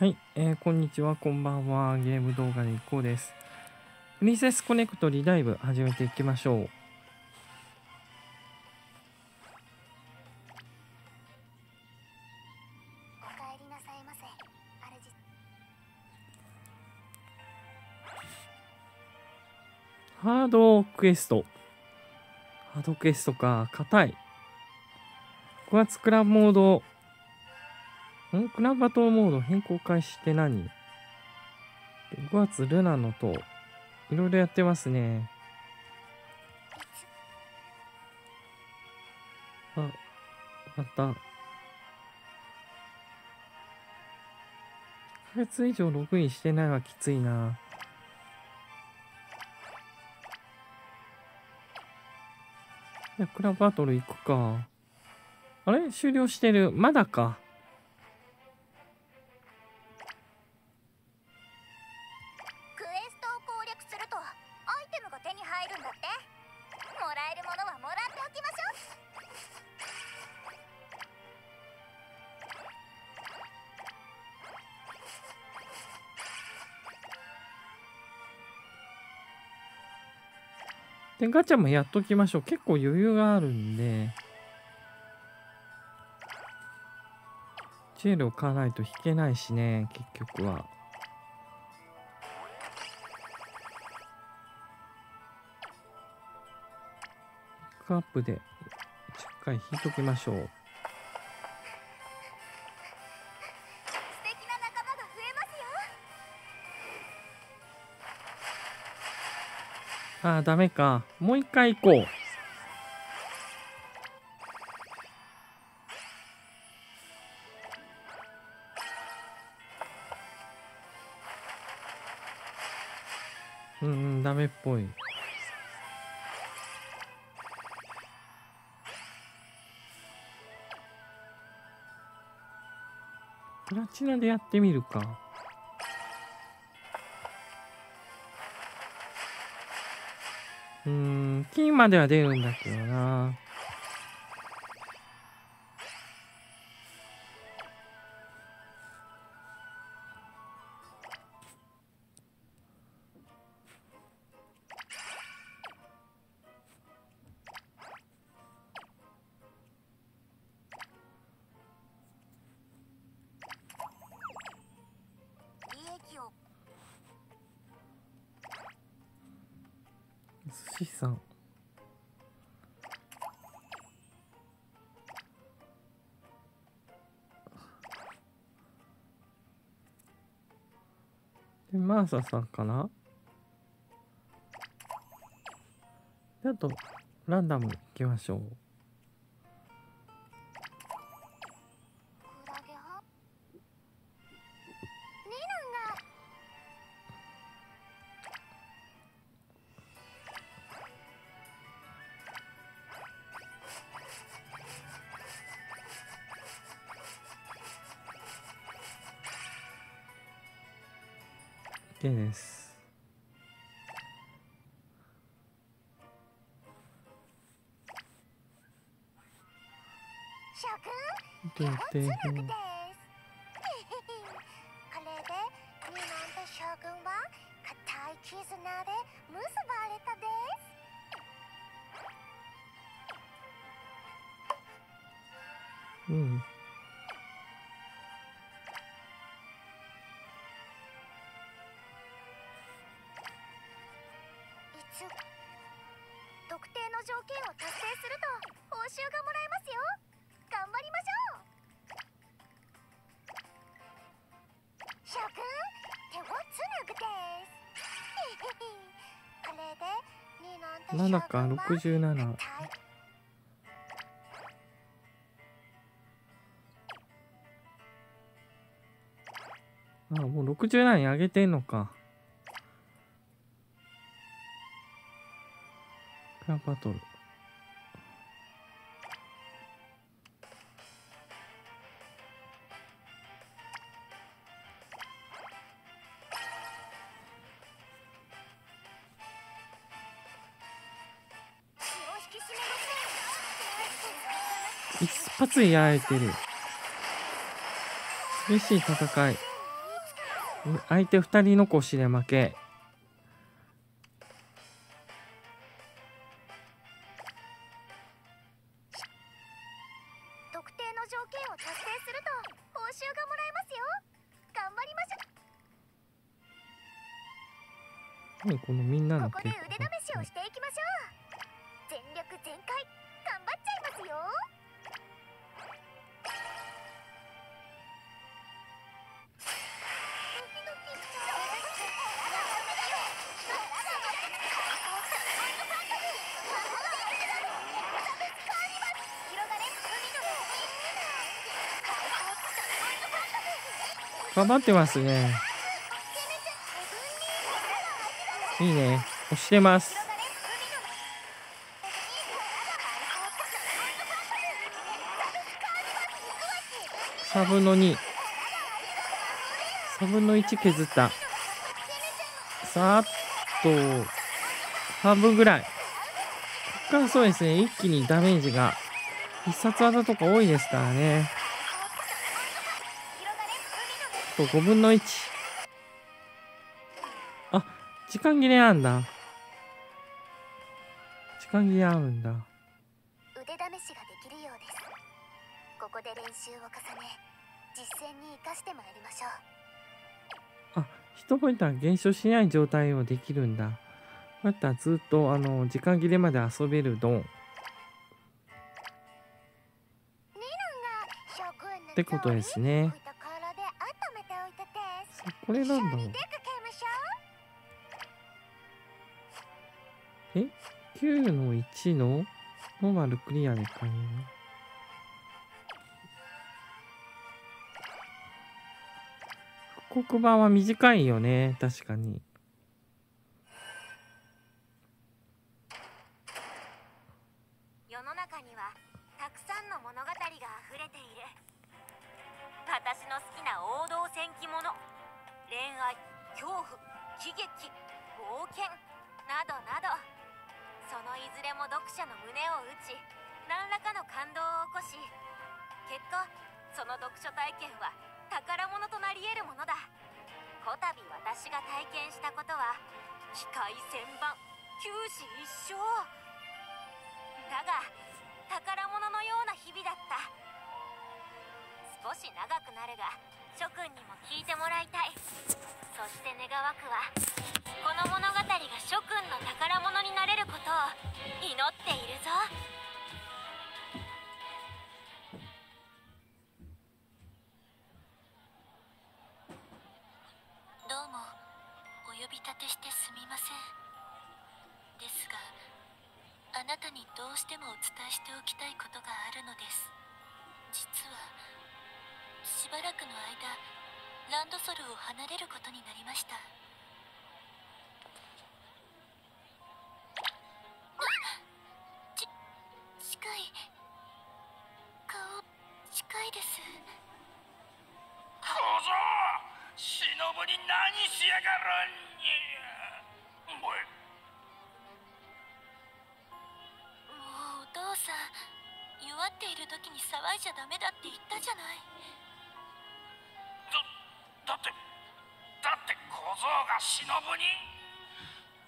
はい、えーこんにちは、こんばんは。ゲーム動画でいこうです。プリンセスコネクトリダイブ始めていきましょう。ハードクエスト。ハードクエストか、硬い。5月クラブモード。ん？クラブバトルモード変更開始って何 ?5 月ルナのと、いろいろやってますね。あ、また。1ヶ月以上ログインしてないはきついな。じゃクラブバトル行くか。あれ？終了してる。まだか。ガチャもやっときましょう。結構余裕があるんで。チェールを買わないと引けないしね、結局は。ピックアップで、しっかり引いときましょう。ああ、ダメか。もう一回行こう。うんうん、ダメっぽい。プラチナでやってみるか。金までは出るんだけどな。サさんかな？であと、ランダムいきましょう。OK です。諸君で、で、手をつなぐ67か67あもう67に上げてんのか。クラブバトルついやられてる。厳しい戦い。相手2人残しで負け頑張ってますね。いいね。押してます。3分の2 3分の1削った。さーっと。半分ぐらい。ここからそうですね。一気にダメージが。必殺技とか多いですからね。そう5分の1あ時間切れあんだ。時間切れあるんだ。腕試しができるようです。ここで練習を重ね実戦に生かしてまいりましょう。あヒットポイントは減少しない状態をできるんだ。こうやったらずっとあの時間切れまで遊べるドン。ってことですねこれなんだ。ろうえ？9の1のノーマルクリアで買える復刻版は短いよね。確かに。愛恐怖喜劇冒険などなどそのいずれも読者の胸を打ち何らかの感動を起こし結果その読書体験は宝物となり得るものだ。こたび私が体験したことは機械千番九死一生。だが宝物のような日々だった。少し長くなるが諸君にも聞いてもらいたい。そして願わくはこの物語が諸君の宝物になれることを祈っているぞ。どうもお呼び立てしてすみません。ですがあなたにどうしてもお伝えしておきたいことがあるのです。実はしばらくの間ランドソルを離れることになりました。ち近い。顔近いです。小僧忍に何しやがるんに！もうお父さん弱っている時に騒いじゃダメだって言ったじゃないだってだって小僧が忍に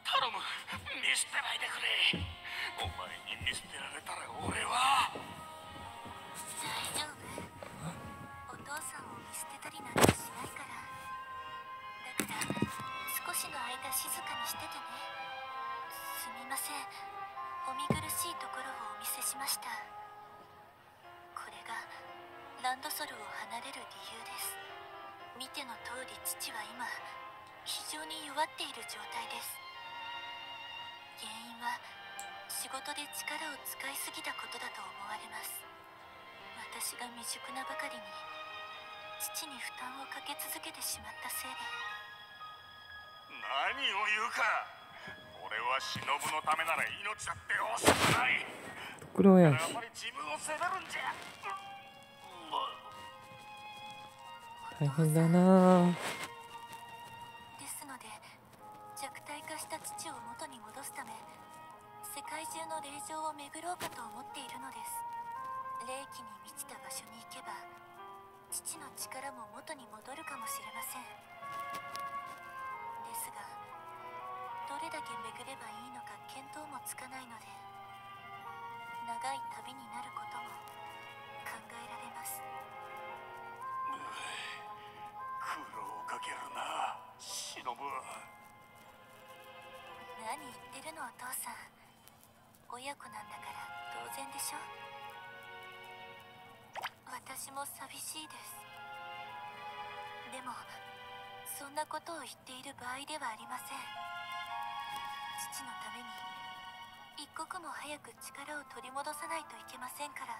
頼む見捨てないでくれ。お前に見捨てられたら俺は。大丈夫お父さんを見捨てたりなんてしないから。だから少しの間静かにしててね。すみません。お見苦しいところをお見せしました。これがランドソルを離れる理由です。見ての通り父は今非常に弱っている状態です。原因は仕事で力を使いすぎたことだと思われます。私が未熟なばかりに父に負担をかけ続けてしまったせいで。何を言うか。俺は忍のためなら命だって惜しくない。黒焼きやっぱり自分を責めるんじゃ大変だな。ですので弱体化した父を元に戻すため世界中の霊場を巡ろうかと思っているのです。霊気に満ちた場所に行けば父の力も元に戻るかもしれません。ですがどれだけ巡ればいいのか見当もつか何言ってるのお父さん親子なんだから当然でしょ私も寂しいです。でもそんなことを言っている場合ではありません。父のために一刻も早く力を取り戻さないといけませんから。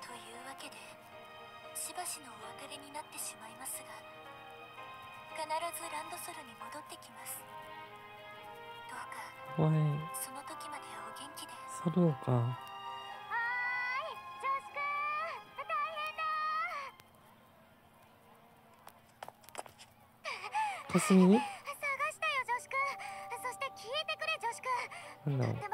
というわけでしばしのお別れになってしまいますが必ずランドソルに戻ってきます。うかおい。その時までお元気で。茶道か。はーいジョシ君大変だかすみに。探したよジョシ君。そして聞いてくれジョシ君。なんだろう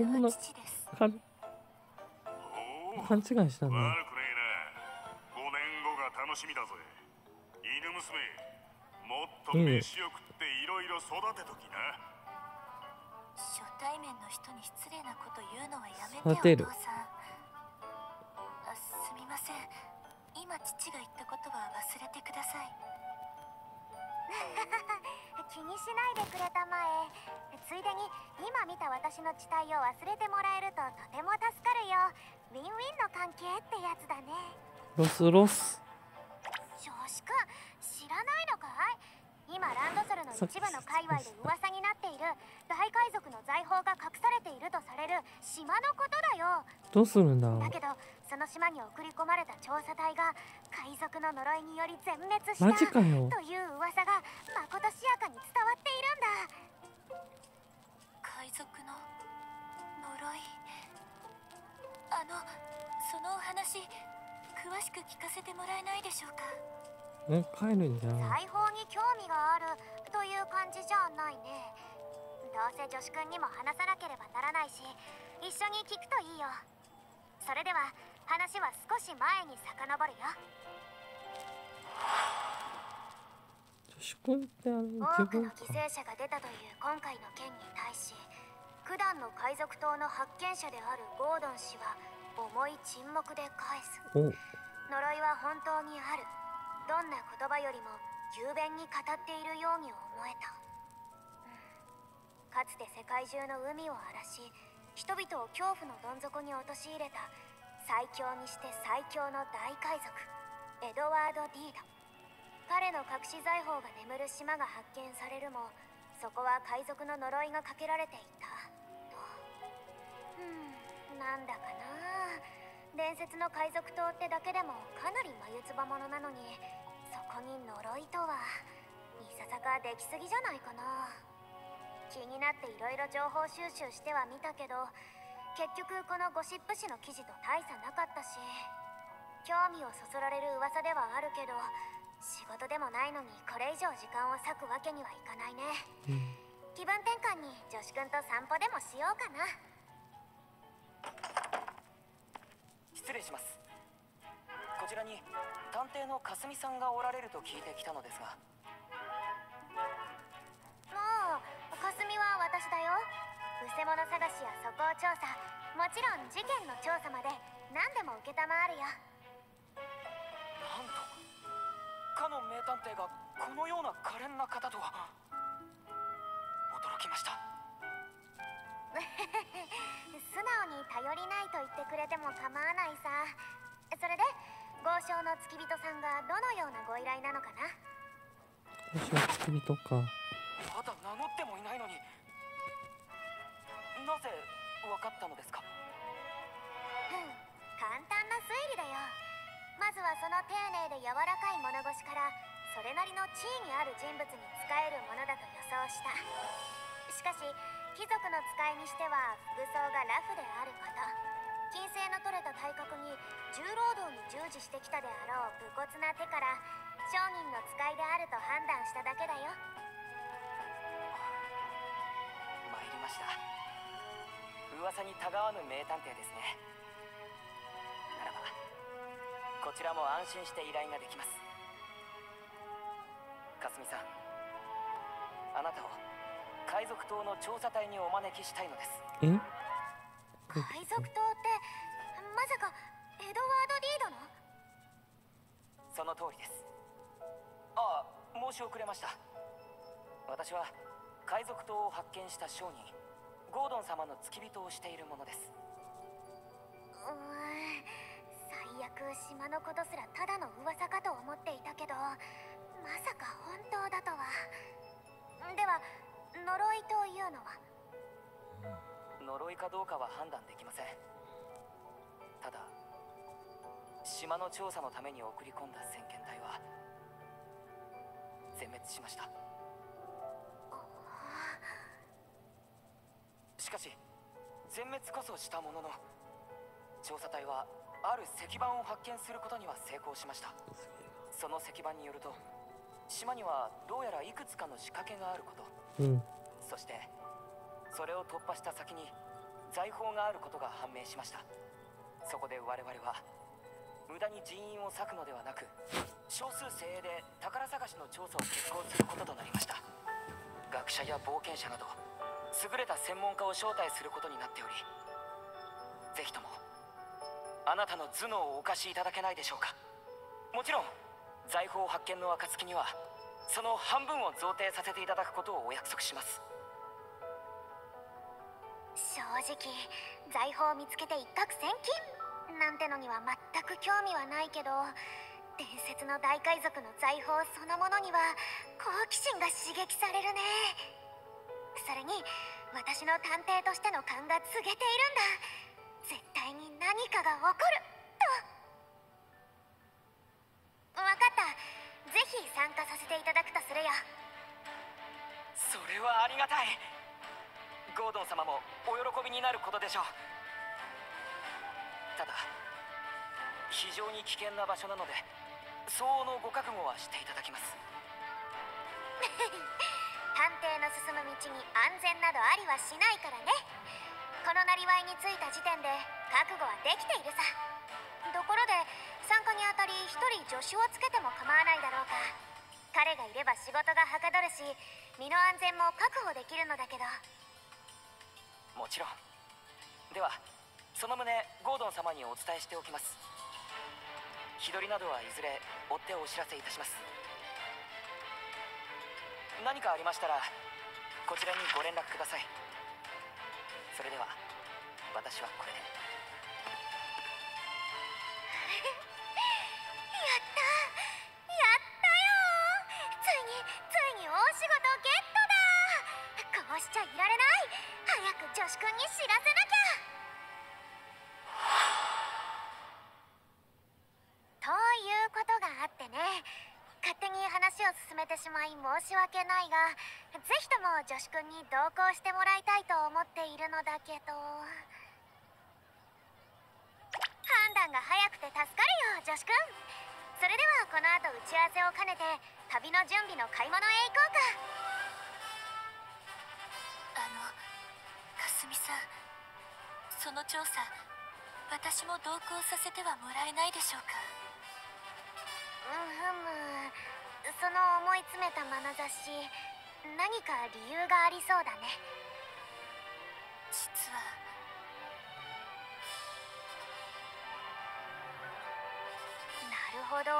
あこちらは本物父です。かおお勘違いしたんだ悪くねえな。5年後が楽しみだぜ。犬娘もっと飯を食っていろいろ育てときな。初対面の人に失礼なこと言うのはやめ育てる。てよお父さん。あすみません。今父が言ったことは忘れてください 気にしないでくれたまえ。ついでに今見た私の地帯を忘れてもらえるととても助かるよ。ウィンウィンの関係ってやつだね。ロスロス？少子くん知らないのかい？今ランドソルの一部の界隈で噂になっている大海賊の財宝が隠されているとされる島のことだよ。どうするんだ？だけどその島に送り込まれた調査隊が海賊の呪いにより全滅したマジかよ。という噂がまことしやかに伝わっているんだ。海賊の呪い？あのそのお話詳しく聞かせてもらえないでしょうか？え帰るんじゃん財宝に興味があるという感じじゃないねどうせ女子くんにも話さなければならないし一緒に聞くといいよ。それでは話は少し前に遡るよ。女子くんってあの多くの犠牲者が出たという今回の件に対し九段の海賊島の発見者であるゴードン氏は重い沈黙で返す。お呪いは本当にある。どんな言葉よりも雄弁に語っているように思えた、うんかつて世界中の海を荒らし人々を恐怖のどん底に陥れた最強にして最強の大海賊エドワード・ディード。彼の隠し財宝が眠る島が発見されるもそこは海賊の呪いがかけられていた。とうんなんだかな。伝説の海賊島ってだけでもかなり眉唾者なのにそこに呪いとはいささかできすぎじゃないかな。気になっていろいろ情報収集してはみたけど結局このゴシップ誌の記事と大差なかったし興味をそそられる噂ではあるけど仕事でもないのにこれ以上時間を割くわけにはいかないね。うん。気分転換に女子くんと散歩でもしようかな。失礼します。こちらに探偵のかすみさんがおられると聞いてきたのですがせ者探しや素行調査。もちろん事件の調査まで何でも承るよ。なんとかの名探偵がこのような可憐な方とは。驚きました。素直に頼りないと言ってくれても構わないさ。それで豪商の付き人さんがどのようなご依頼なのかな。私は付き人か。まだ名乗ってもいないのになぜ分かったのですか？うん簡単な推理だよ。まずはその丁寧で柔らかい物腰からそれなりの地位にある人物に仕えるものだと予想した。しかし貴族の使いにしては服装がラフであること。金星の取れた体格に重労働に従事してきたであろう武骨な手から商人の使いであると判断しただけだよ参りました噂にたがわぬ名探偵ですね。ならばこちらも安心して依頼ができます。かすみさんあなたを海賊島の調査隊にお招きしたいのです。え？海賊島ってまさかエドワード・リードの？その通りです。ああ申し遅れました。私は海賊島を発見した商人ゴードン様の付き人をしているものです。うーん最悪島のことすらただの噂かと思っていたけどまさか本当だとは。では呪いというのは？呪いかどうかは判断できません。ただ島の調査のために送り込んだ先遣隊は全滅しましたしかし全滅こそしたものの調査隊はある石板を発見することには成功しました。その石板によると島にはどうやらいくつかの仕掛けがあること。うん。そしてそれを突破した先に財宝があることが判明しました。そこで我々は無駄に人員を割くのではなく少数精鋭で宝探しの調査を決行することとなりました。学者や冒険者など優れた専門家を招待することになっておりぜひともあなたの頭脳をお貸しいただけないでしょうか。もちろん財宝発見の暁にはその半分を贈呈させていただくことをお約束します。正直財宝を見つけて一攫千金？なんてのには全く興味はないけど伝説の大海賊の財宝そのものには好奇心が刺激されるね。それに私の探偵としての勘が告げているんだ。絶対に何かが起こると。分かった。ぜひ参加させていただくとするよ。それはありがたい。ゴードン様もお喜びになることでしょう。ただ非常に危険な場所なので相応のご覚悟はしていただきます 探偵の進む道に安全などありはしないからね。このなりわいについた時点で覚悟はできているさ。ところで参加にあたり一人助手をつけても構わないだろうか。彼がいれば仕事がはかどるし身の安全も確保できるのだけど。もちろん。ではその旨ゴードン様にお伝えしておきます。日取りなどはいずれ追ってお知らせいたします。何かありましたらこちらにご連絡ください。それでは私はこれで。やった。やったよ。ついについに大仕事ゲットだ。こうしちゃいられない。早く女子くんに知らせなきゃ。申し訳ないがぜひとも女子くんに同行してもらいたいと思っているのだけど。判断が早くて助かるよ女子くん。それではこの後打ち合わせを兼ねて旅の準備の買い物へ行こうか。あのかすみさん。その調査私も同行させてはもらえないでしょうか？うんふむその思い詰めた眼差し何か理由がありそうだね。実は。なるほど。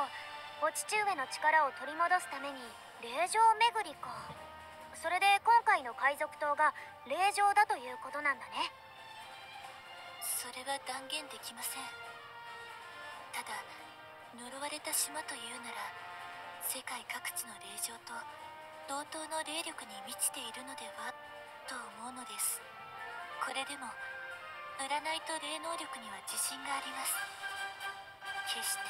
お父上の力を取り戻すために霊場巡りか。それで今回の海賊島が霊場だということなんだね。それは断言できません。ただ呪われた島というなら世界各地の霊場と同等の霊力に満ちているのではと思うのです。これでも占いと霊能力には自信があります。決して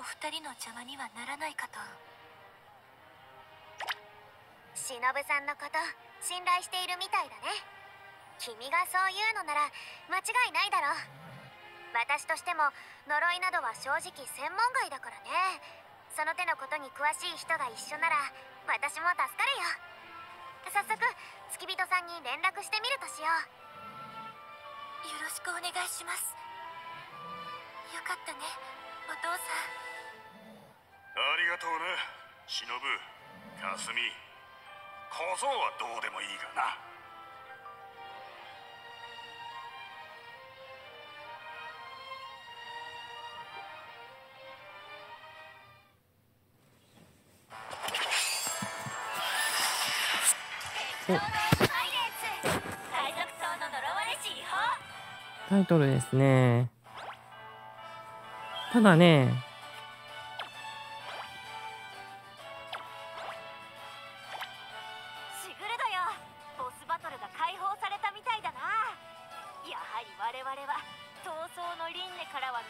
お二人の邪魔にはならないかと。忍さんのこと信頼しているみたいだね。君がそう言うのなら間違いないだろう。私としても呪いなどは正直専門外だからね。その手のことに詳しい人が一緒なら私も助かるよ。早速付き人さんに連絡してみるとしよう。よろしくお願いします。よかったねお父さん。ありがとうな忍かすみ。小僧はどうでもいいがな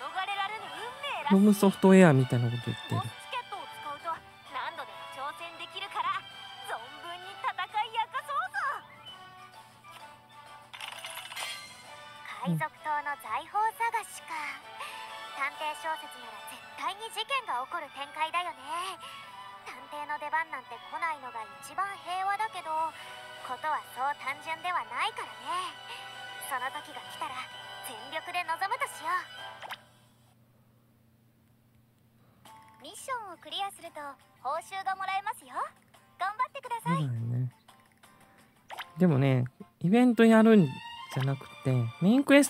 逃れられぬ運命らしい。ロムソフトウェアみたいなこと言ってる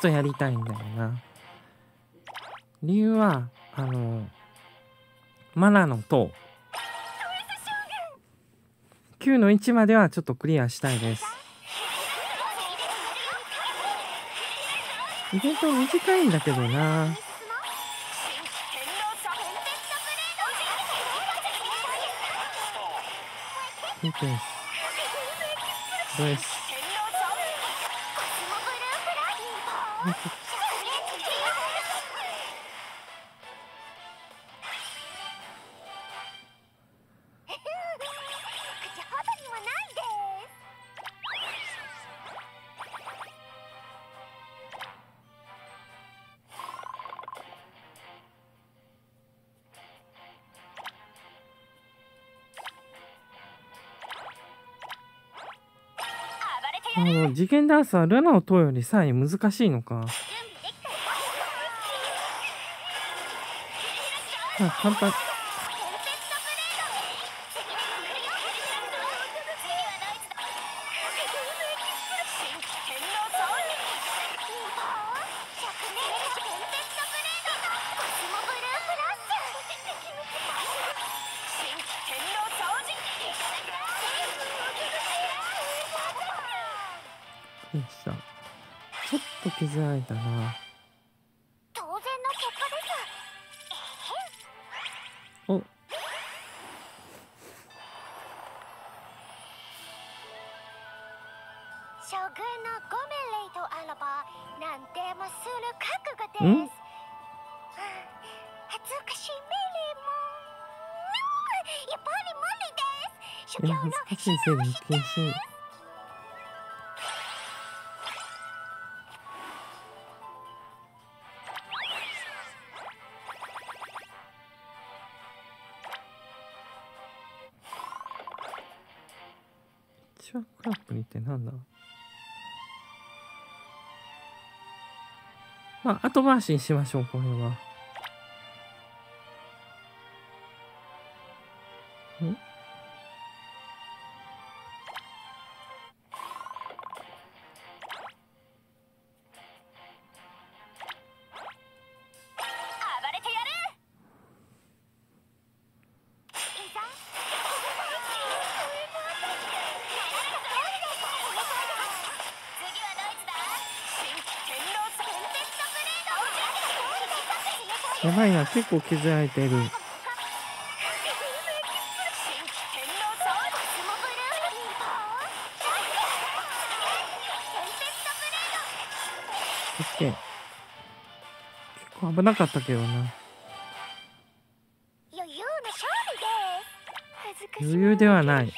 やりたいんだよな。理由は、あの、マナの塔。9の1まではちょっとクリアしたいです。イベント短いんだけどな。いいです。です？の、次元ダンスはルナを問うよりさらに難しいのか。まあ、簡単。と削られたな。当然の結果です。お、将軍のとあらば何でもする覚悟です。ん？恥ずかしい。命令もやっぱり無理です。え、主教の恥ずかしいせいで禁止。一なんだまあ、後回しにしましょう、これは。い、結構削られてる。結構危なかったけどな。余裕ではない。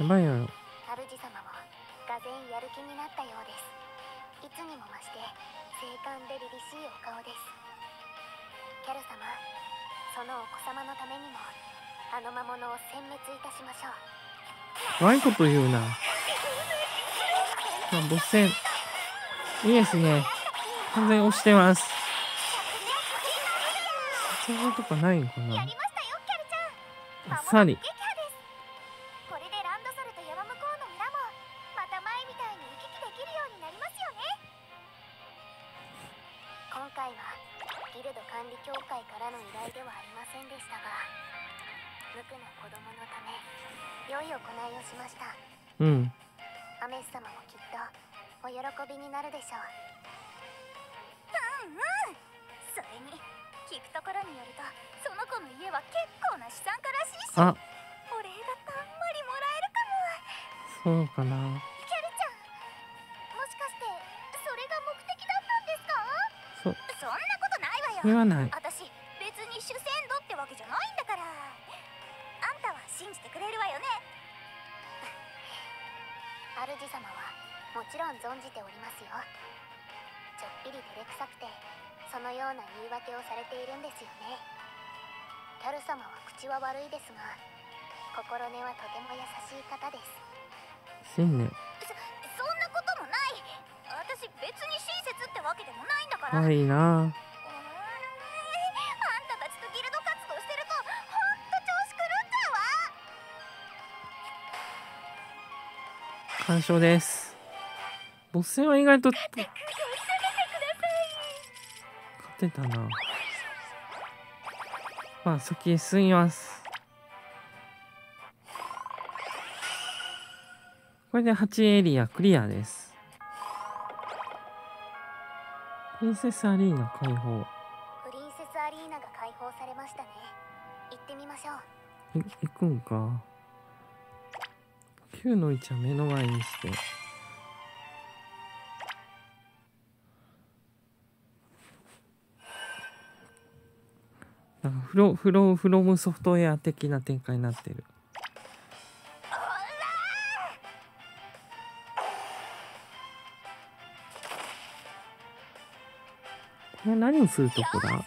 やばいや主様はがぜやる気になったようです。いつにも増して精悍で凛々しいお顔です。キャル様そのお子様のためにもあの魔物を殲滅いたしましょう。悪いこと言うな。ボス戦いいですね。完全に押してます。殺害とかないのかなあっさされているんですよね。タル様は口は悪いですが心根はとても優しい方です。信念そそんなこともない。私別に親切ってわけでもないんだから。はいな。完勝です。ボス戦は意外と勝てたな。まあ先進みます。これで8エリアクリアです。プリンセスアリーナ解放。プリンセスアリーナが解放されましたね。行ってみましょう。行くんか。9の位置は目の前にして。フロフロフロムソフトウェア的な展開になってる。これ何をするとこだ？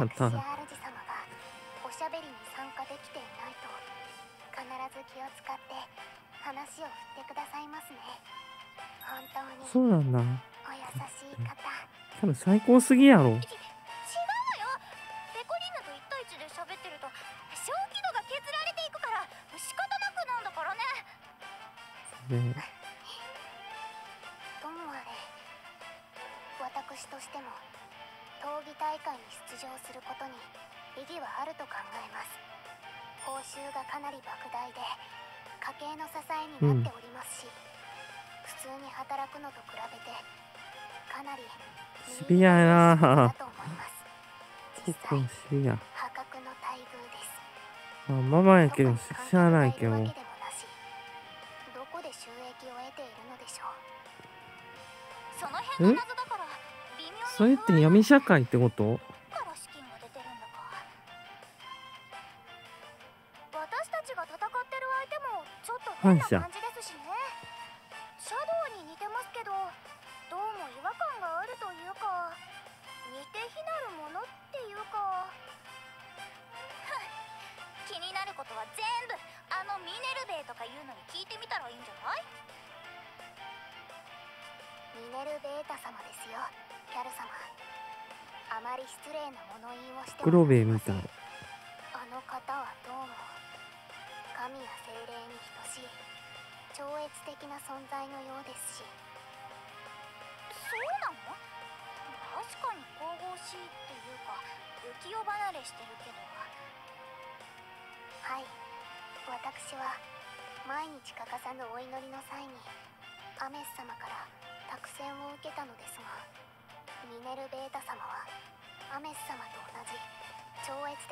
クエストだったおしゃべりに参加できていないと必ず気を使って話を振ってくださいますね。本当に。そうなんだ。お優しい方。多分最高すぎやろ。違うわよ。ペコリーナと1対1で喋ってると小気度が削られていくから仕方なくなんだからね。でともあれ私としても闘技大会に出場することに意義はあると考えます。報酬がかなり莫大で家計の支えになっておりますし、普通に働くのと比べてかなりシビアやなだと思います。実結構際しや破格の待遇です。まあママやけどししゃあないけど。どこで収益を得ているのでしょう。その辺が謎それって闇社会ってこと？から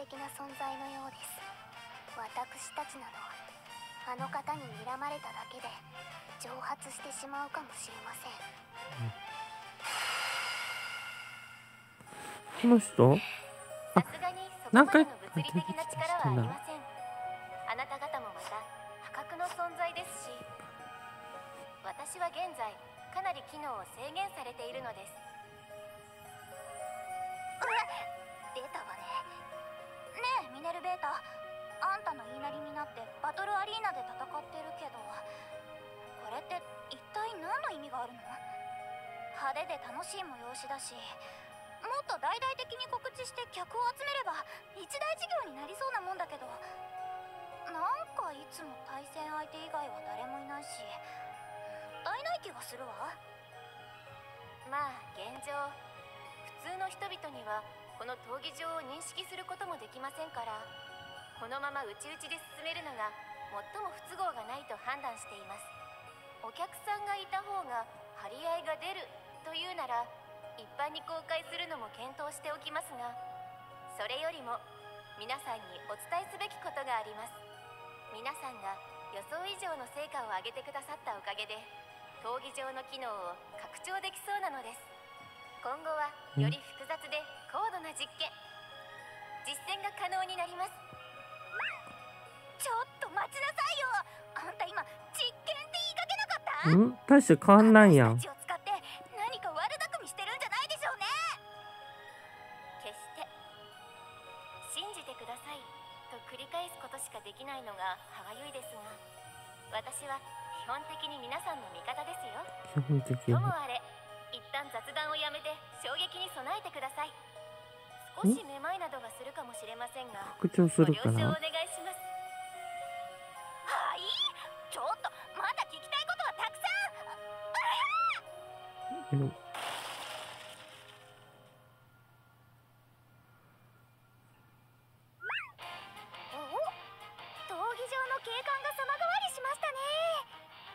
的な存在のようです。私たちなどあの方に睨まれただけで蒸発してしまうかもしれません。この人？さすがにそこ何回までの物理的な力はありません。あなた方もまた破格の存在ですし私は現在かなり機能を制限されているのですねえミネルベータあんたの言いなりになってバトルアリーナで戦ってるけどこれって一体何の意味があるの？派手で楽しい催しだしもっと大々的に告知して客を集めれば一大事業になりそうなもんだけどなんかいつも対戦相手以外は誰もいないしもったいない気がするわ。まあ現状普通の人々にはこの闘技場を認識することもできませんから。このまま内々で進めるのが最も不都合がないと判断しています。お客さんがいた方が張り合いが出るというなら一般に公開するのも検討しておきますがそれよりも皆さんにお伝えすべきことがあります。皆さんが予想以上の成果を上げてくださったおかげで闘技場の機能を拡張できそうなのです。今後はより複雑で高度な実験実践が可能になります。ちょっと待ちなさいよ。あんた今実験って言いかけなかった？ん？大して変わんないやん。私たちを使って何か悪巧みしてるんじゃないでしょうね。決して信じてください。と繰り返すことしかできないのが歯がゆいですが私は基本的に皆さんの味方ですよ。基本的に。ともあれ一旦雑談をやめて衝撃に備えてください。少しめまいなどがするかもしれませんが拡張すごるから了承お願いしますんうんお闘技場の景観が様変わりしましたね。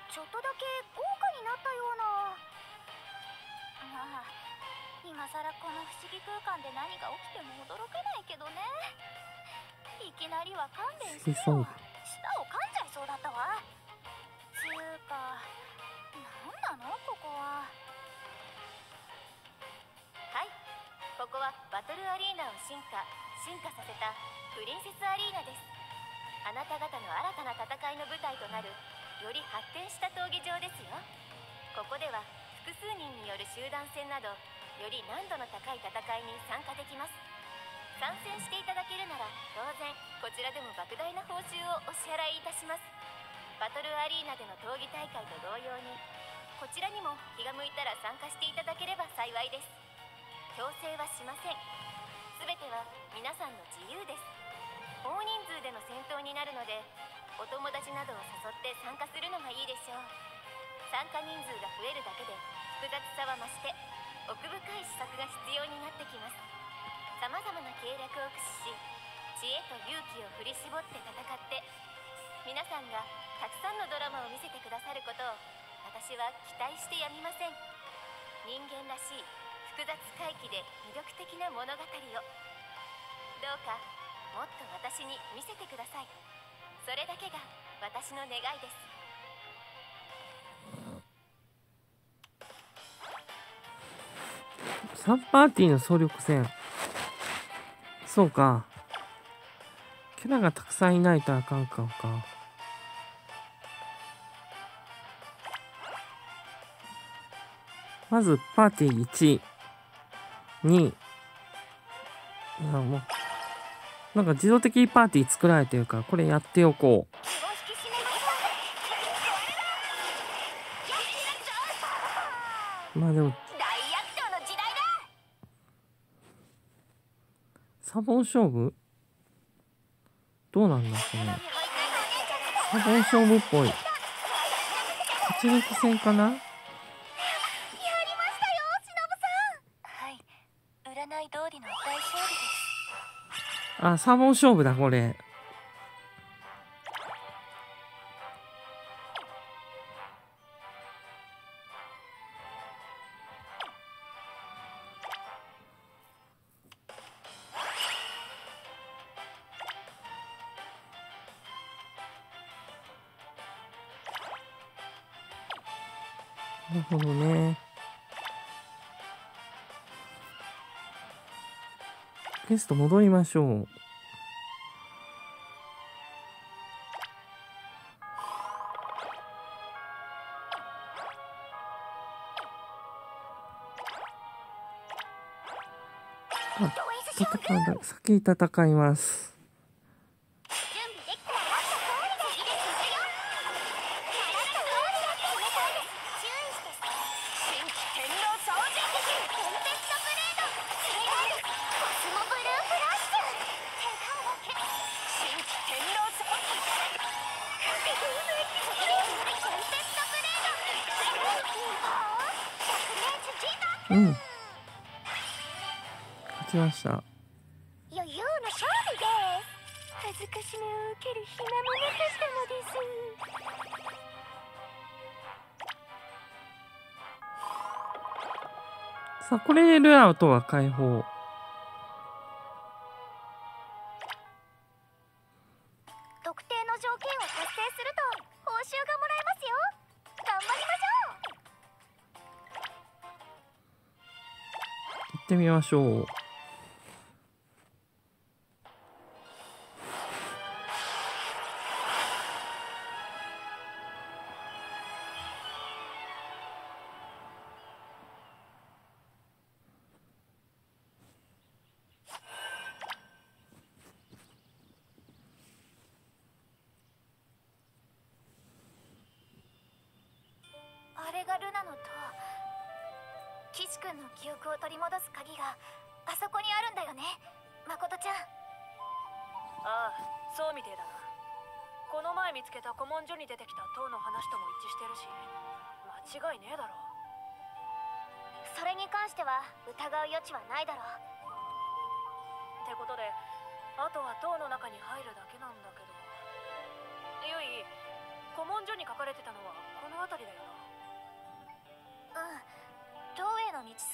ちょっとだけ豪華になったような。まあ今さらこの不思議空間で何が起きても驚けないけどね。いきなりは勘弁しよ化進化させたプリンセスアリーナです。あなた方の新たな戦いの舞台となるより発展した闘技場ですよ。ここでは複数人による集団戦などより難度の高い戦いに参加できます。参戦していただけるなら当然こちらでも莫大な報酬をお支払いいたします。バトルアリーナでの闘技大会と同様にこちらにも気が向いたら参加していただければ幸いです。強制はしません。全ては皆さんの自由です。大人数での戦闘になるのでお友達などを誘って参加するのがいいでしょう。参加人数が増えるだけで複雑さは増して奥深い施策が必要になってきます。さまざまな計略を駆使し知恵と勇気を振り絞って戦って皆さんがたくさんのドラマを見せてくださることを私は期待してやみません。人間らしい複雑回帰で魅力的な物語をどうかもっと私に見せてくださいそれだけが私の願いですサンパーティーの総力戦。そうか。キャラがたくさんいないとあかんかか。まず、パーティー1、2、あもう、なんか自動的パーティー作られてるから、これやっておこう。まあでも、サボン勝負？どうなんだこれ。サボン勝負っぽい。勝ち抜き戦かな？あ、サボン勝負だ、これ。なるほどね。ゲスト戻りましょう。あ、戦う、先に戦います。これでルアウトは解放。特定の条件を達成すると報酬がもらえますよ頑張りましょう行ってみましょう。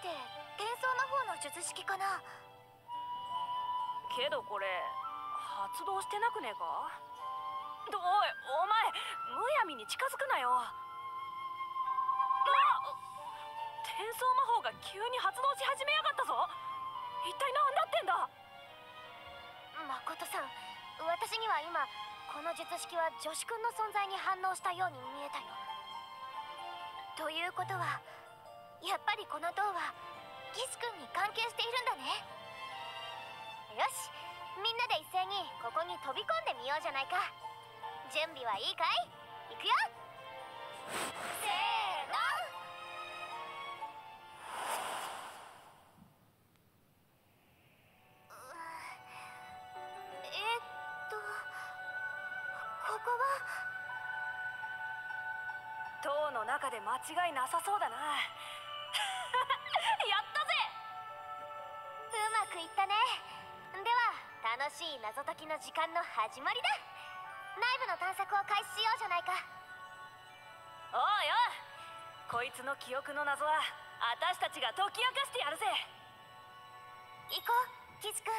転送魔法の術式かな。けどこれ発動してなくねえか？どおいお前むやみに近づくなよ。あ転送魔法が急に発動し始めやがったぞ。一体何だってんだ？誠さん私には今この術式は女子くんの存在に反応したように見えたよ。ということはやっぱりこの塔はギス君に関係しているんだね。よしみんなで一斉にここに飛び込んでみようじゃないか。準備はいいかい？いくよ。せーの。えっとここは？塔の中で間違いなさそうだな。楽しい謎解きの時間の始まりだ。内部の探索を開始しようじゃないか。おいおいこいつの記憶の謎は私たちが解き明かしてやるぜ。行こうキス君。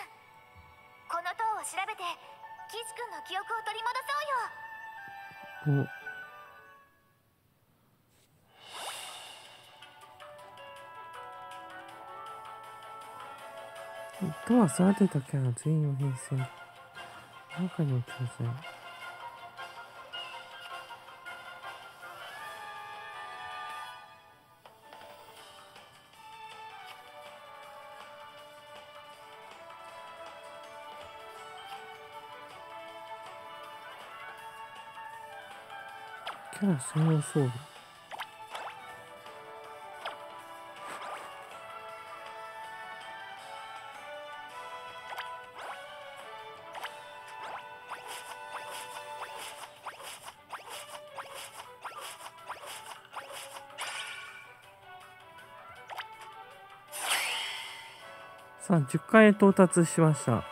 この塔を調べてキス君の記憶を取り戻そうよ。おとは育てたキャラ全員を編成。中にも挑戦キャラ専用装備。さあ10回到達しました。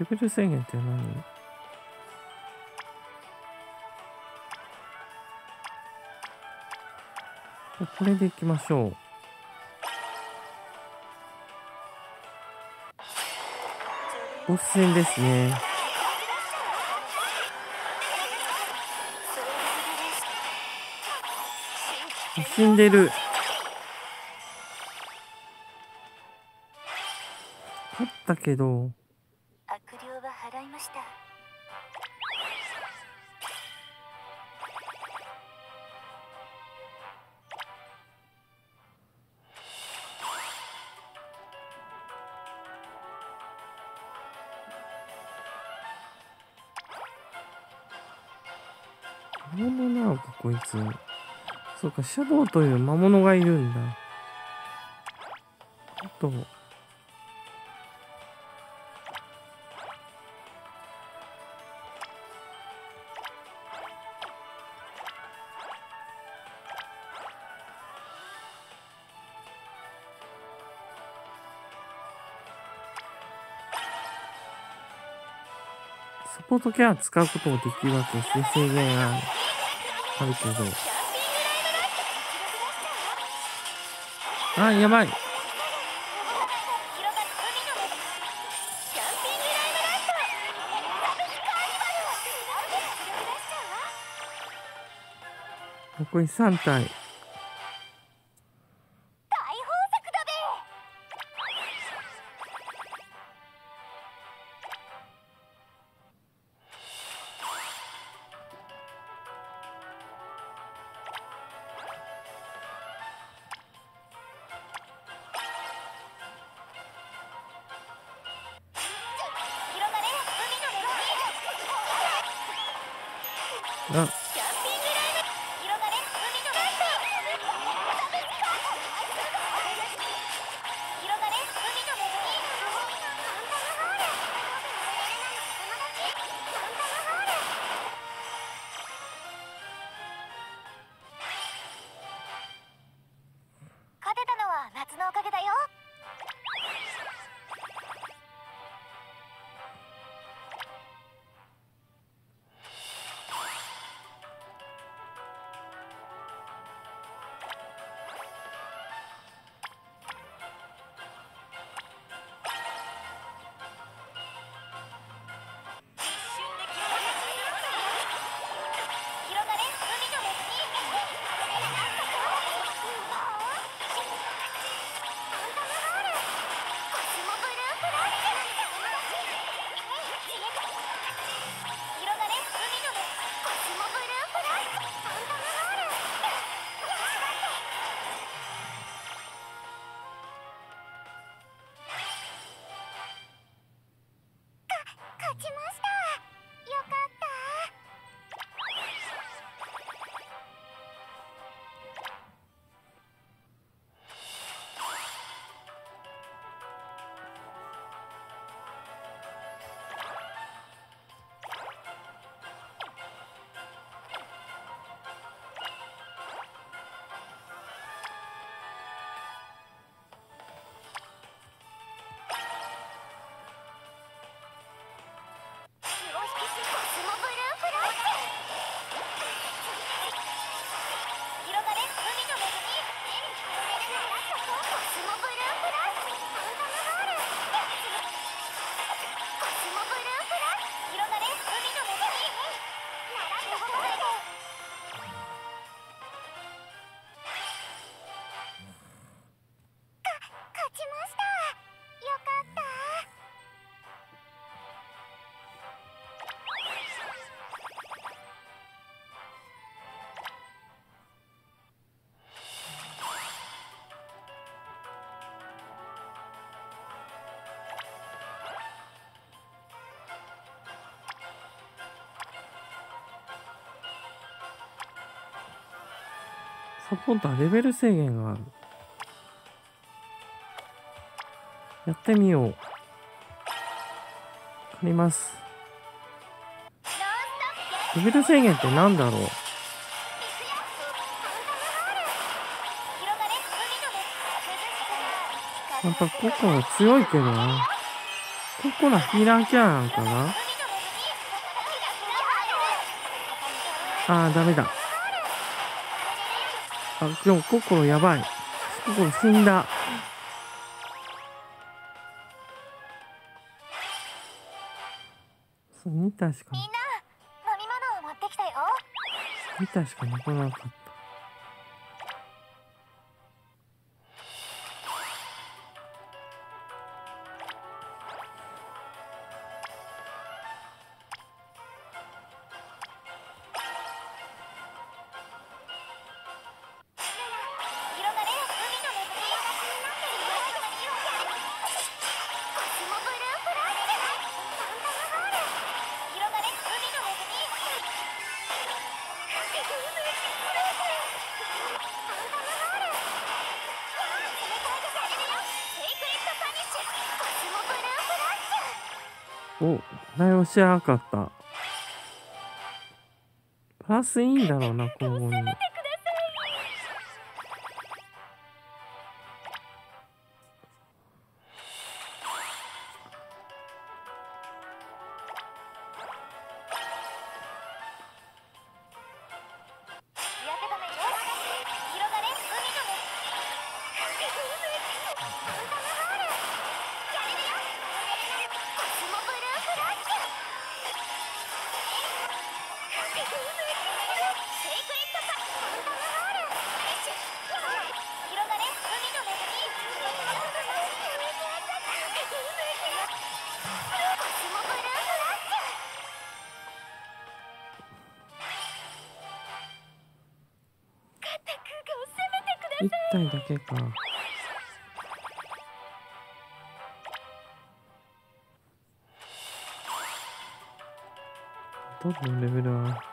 レベル制限って何？これでいきましょう。ボス戦ですね。死んでる。勝ったけど、そうか、シャドウという魔物がいるんだ。あと、サポートキャラ使うこともできるわけですね。制限があるけど。あ、やばい。広がる海サポーターレベル制限がある。やってみよう。借ります。レベル制限って何だろう？やっぱココは強いけどな。ココラヒーラーキャラなんかな？ああ、ダメだ。あ、でも心やばい。心死んだ。そう、2しか。みんな、飲み物を持ってきたよ。2体しか残らなかった。知らなかった。プラスいいんだろうな、今後に。quelque part. Dort nun der wieder.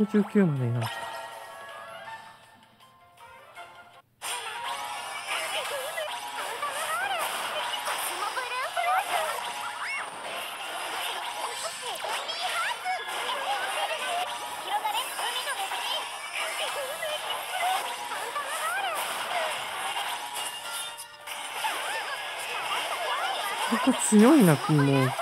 119までになった。ここ強いな、君も。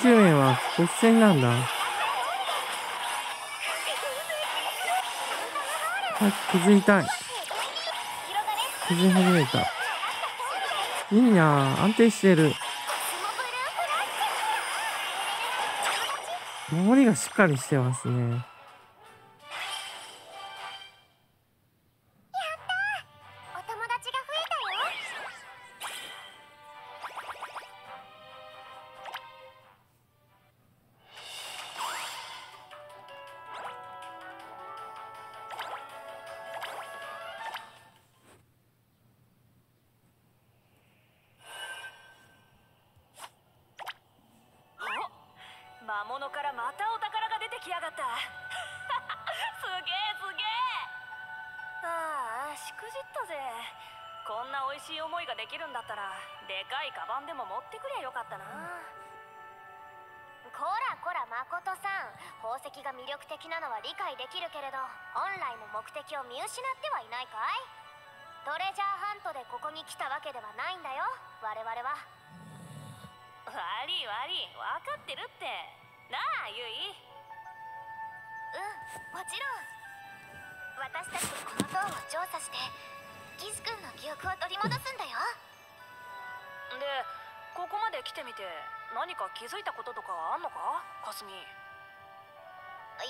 20円は骨線なんだ。あ、気づいたい。気づい始めた。いいな。安定してる。守りがしっかりしてますね。の目的を見失ってはいないかい？トレジャーハントでここに来たわけではないんだよ我々は。悪い悪い分かってるって。なあゆいうんもちろん。私たちでこの塔を調査してギス君の記憶を取り戻すんだよ。でここまで来てみて何か気づいたこととかあんのか？かすみ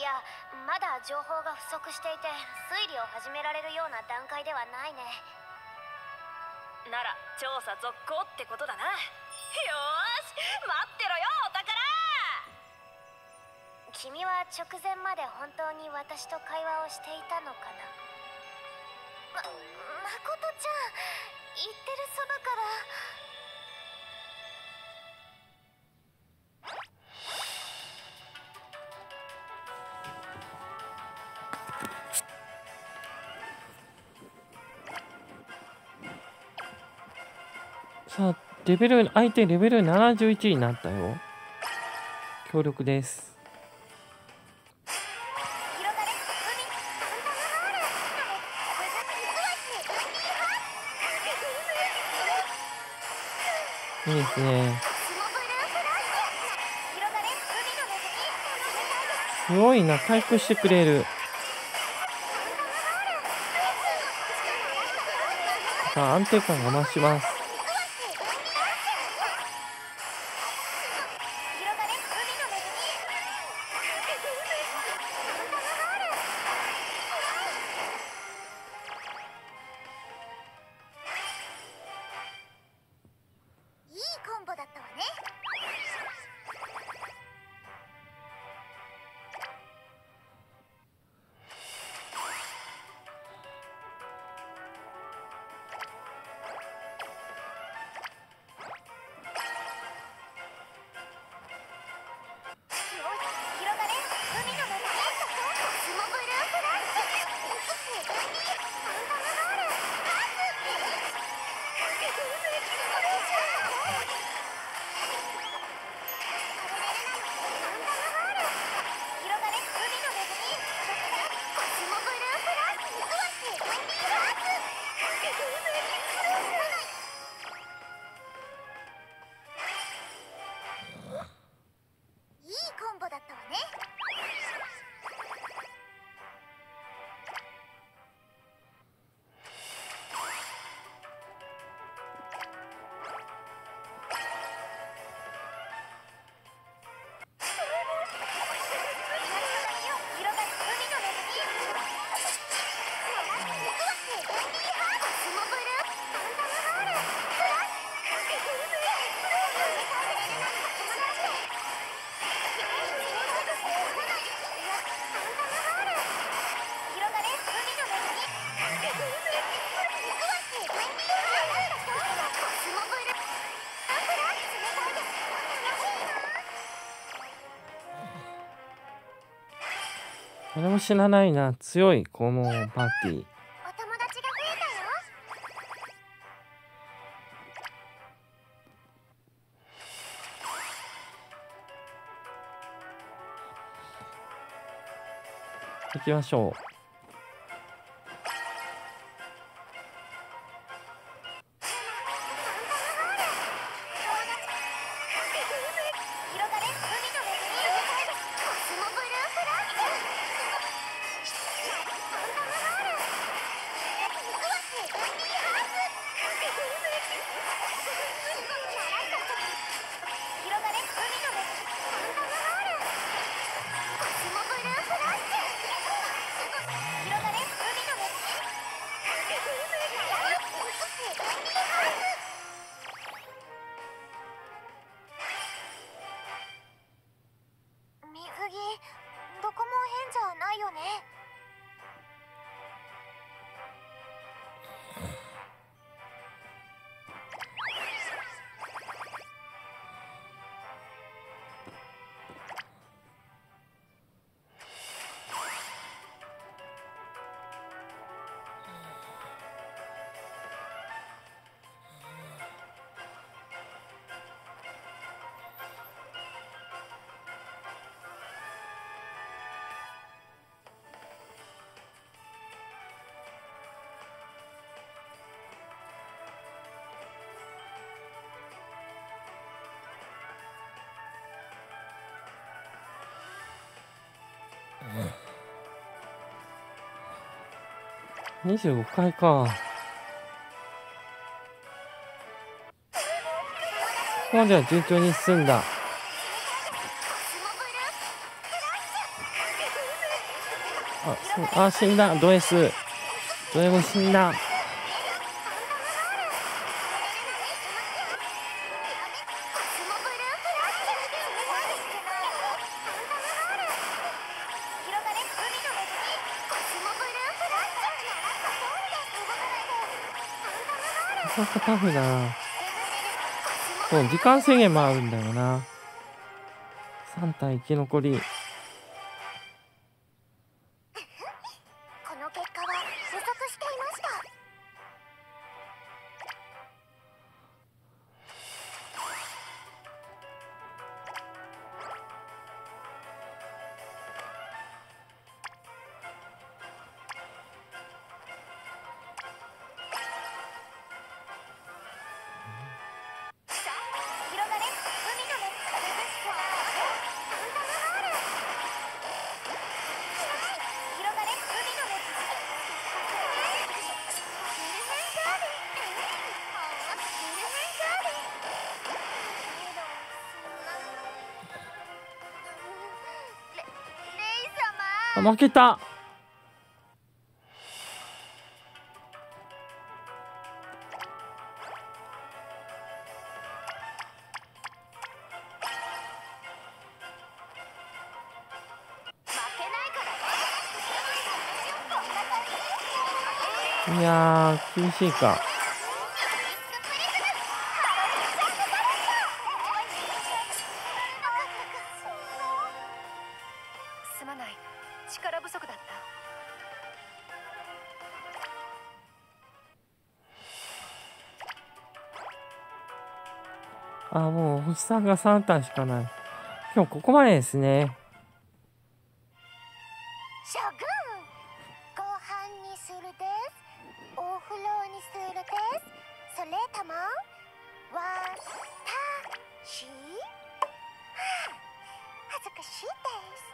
いやまだ情報が不足していて推理を始められるような段階ではないね。なら調査続行ってことだな。よーし待ってろよお宝！君は直前まで本当に私と会話をしていたのかな？ま誠ちゃん言ってるそさあ、レベル、相手レベル71になったよ。協力です。いいですね。すごいな、回復してくれる。さあ、安定感が増します。誰も知らないな。強いこのパーティー。行きましょう。25階か。ここまでは順調に進んだ。あそうあ死んだ。ド S ド M 死んだ。タフだな。そう時間制限もあるんだよな。3体生き残り。あ負けた。いやー厳しいかさんが3体しかない。今日ここまでですね。諸君ご飯にするです。お風呂にするです。それともわたしはあ恥ずかしいです。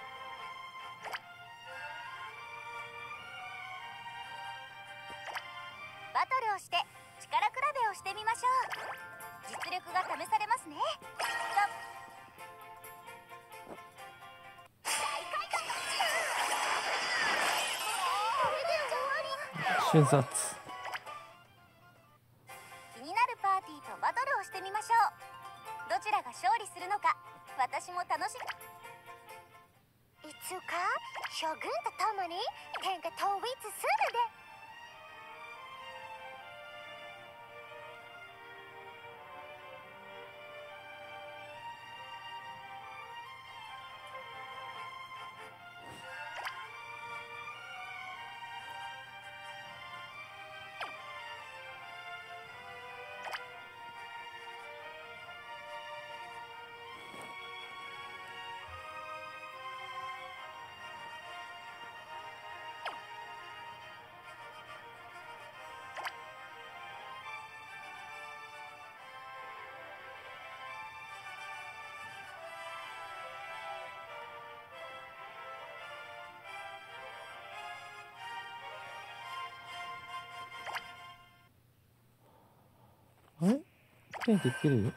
バトルをして力比べをしてみましょう。実力が試されますね。瞬殺プレイできるよ。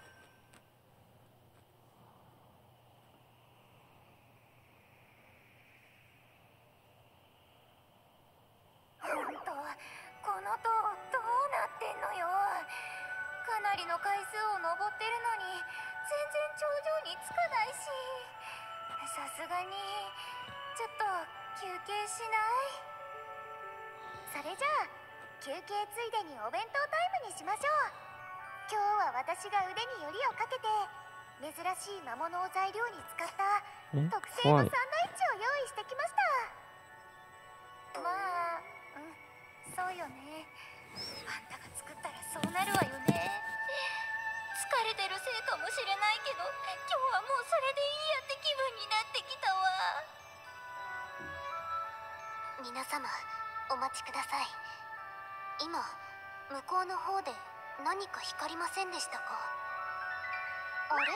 かりませんでしたか？あれ？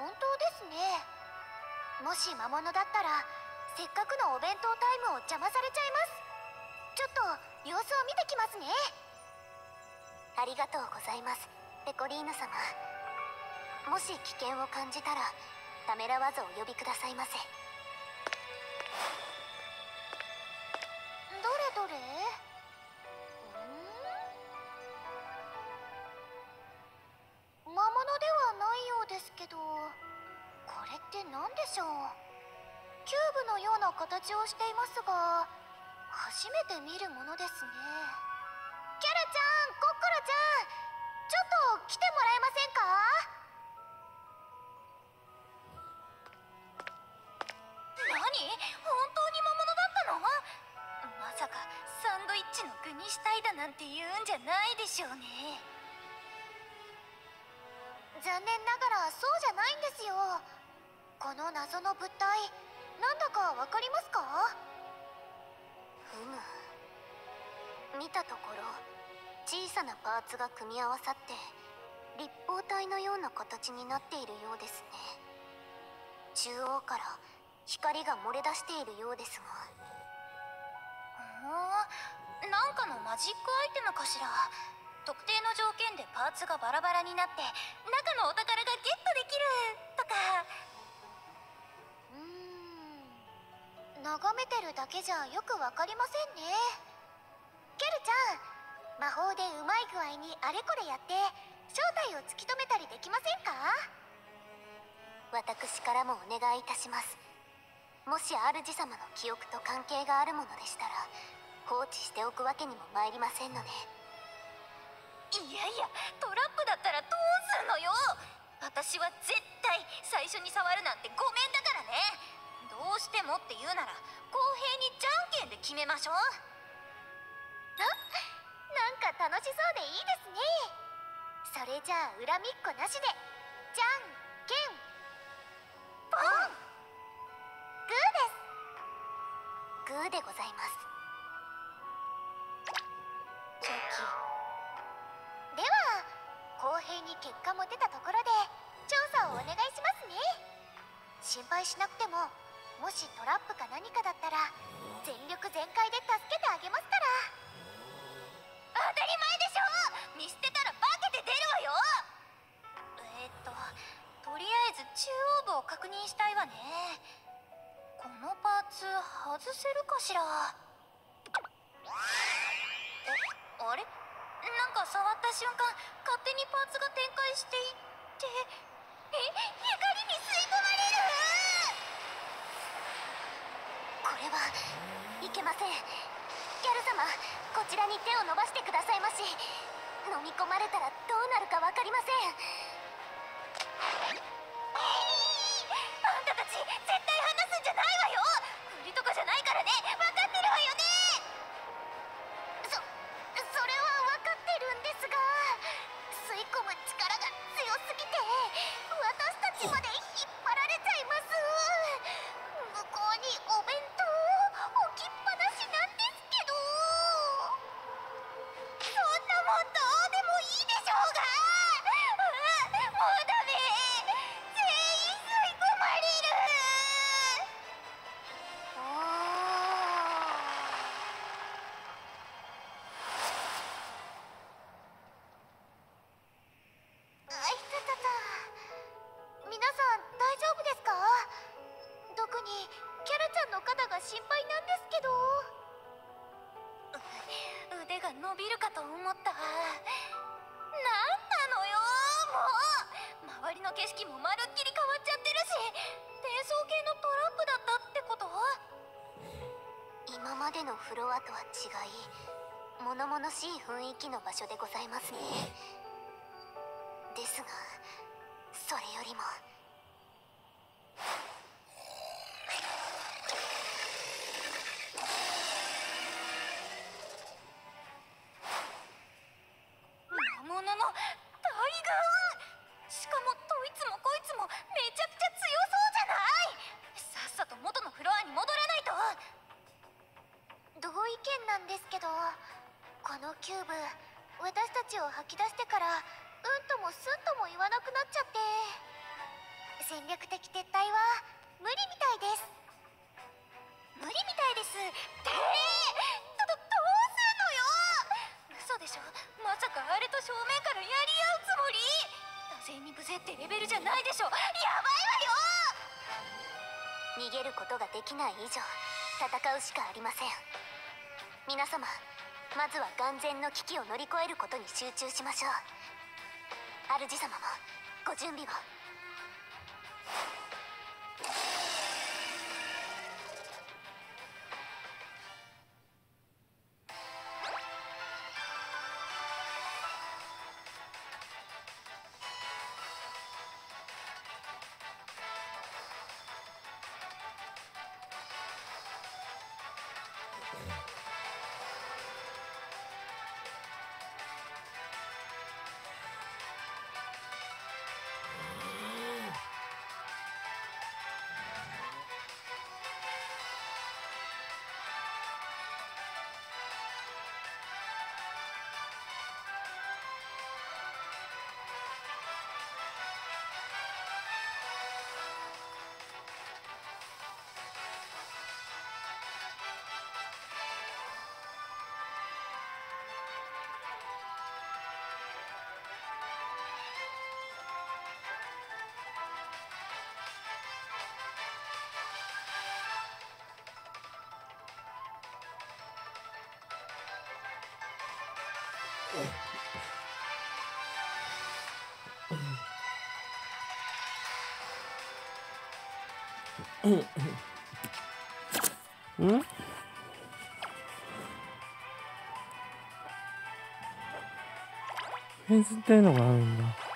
本当ですね。もし魔物だったらせっかくのお弁当タイムを邪魔されちゃいます。ちょっと様子を見てきますね。ありがとうございますペコリーヌ様。もし危険を感じたらためらわずお呼びくださいませ。初めて見るものですね。キャラちゃんコッコロちゃんちょっと来てもらえませんか？何？本当に魔物だったの？まさかサンドイッチの具にしたいだなんて言うんじゃないでしょうね。残念ながらそうじゃないんですよ。この謎の物体なんだかわかりますか？む見たところ小さなパーツが組み合わさって立方体のような形になっているようですね。中央から光が漏れ出しているようですが。ほーなんかのマジックアイテムかしら。特定の条件でパーツがバラバラになって中のお宝がゲットできるとか。眺めてるだけじゃよくわかりませんね。ケルちゃん魔法でうまい具合にあれこれやって正体を突き止めたりできませんか？私からもお願いいたします。もし主様の記憶と関係があるものでしたら放置しておくわけにも参りませんのでいやいやトラップだったらどうすんのよ！私は絶対最初に触るなんてごめんだからねどうしてもって言うなら公平にじゃんけんで決めましょう。なんか楽しそうでいいですね。それじゃあ恨みっこなしでじゃんけん。ポン！グーです。グーでございます。チョキ。では公平に結果も出たところで調査をお願いしますね。心配しなくてももしトラップか何かだったら全力全開で助けてあげますから。当たり前でしょ！見捨てたら化けて出るわよ！えー、っととりあえず中央部を確認したいわね。このパーツ外せるかしら？あれ？なんか触った瞬間勝手にパーツが展開していってえ光に吸い込まれるれはいけません。ギャル様こちらに手を伸ばしてくださいまし。飲み込まれたらどうなるか分かりません。あんたたち絶対今までのフロアとは違い物々しい雰囲気の場所でございますね。ですがそれよりも以上戦うしかありません。皆様まずは眼前の危機を乗り越えることに集中しましょう。主様もご準備をうんフェンスっていうのがあるん。だ。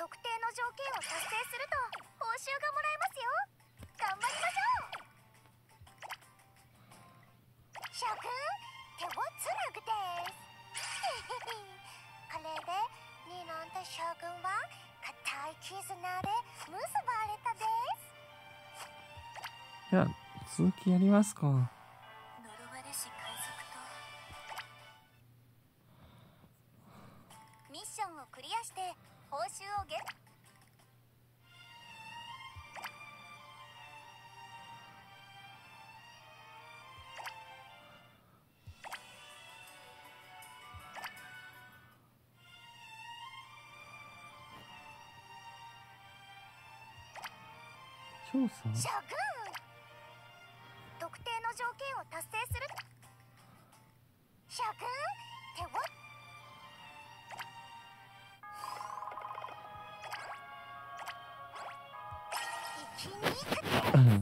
特定の条件を達成すると報酬がもらえますよ。頑張りましょう。諸君手をつなぐです。これでニノンと将軍は固い絆で結ばれたです。じゃあ、続きやりますか。報酬をゲット調査諸君 Uh.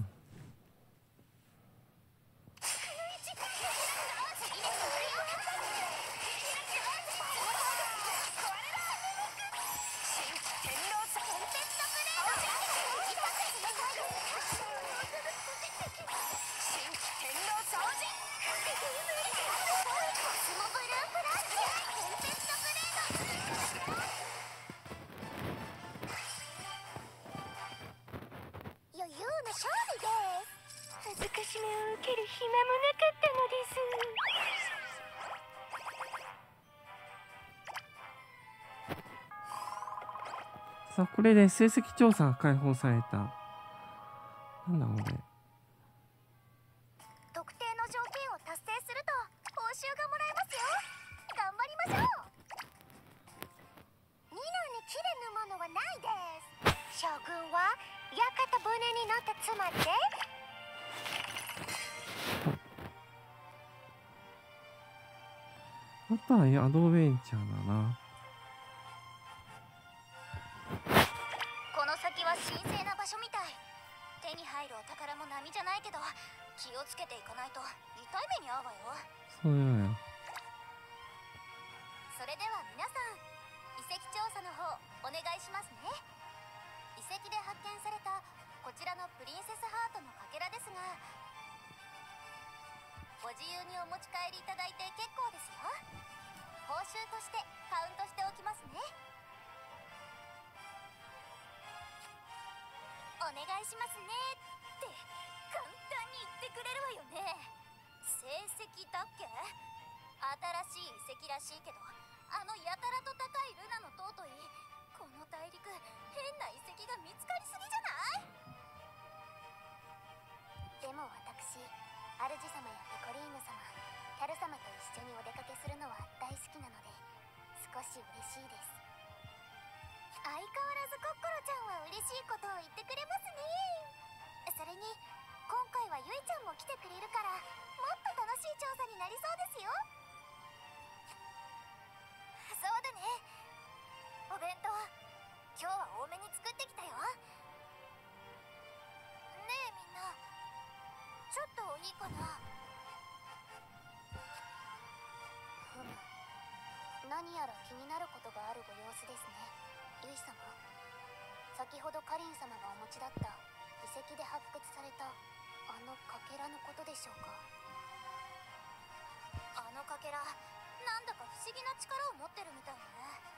さあこれで成績調査が解放された。し嬉しいです。相変わらずコッコロちゃんは嬉しいことを言ってくれますね。それに何やら気になることがあるご様子ですね。ユイ様先ほどカリン様がお持ちだった遺跡で発掘されたあのかけらのことでしょうか。あのかけらなんだか不思議な力を持ってるみたいね。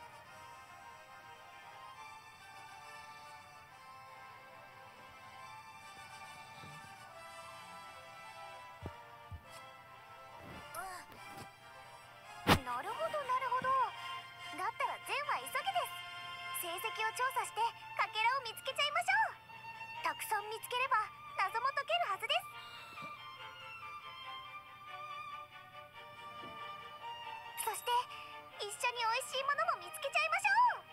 そして一緒に美味しいものも見つけちゃいましょう。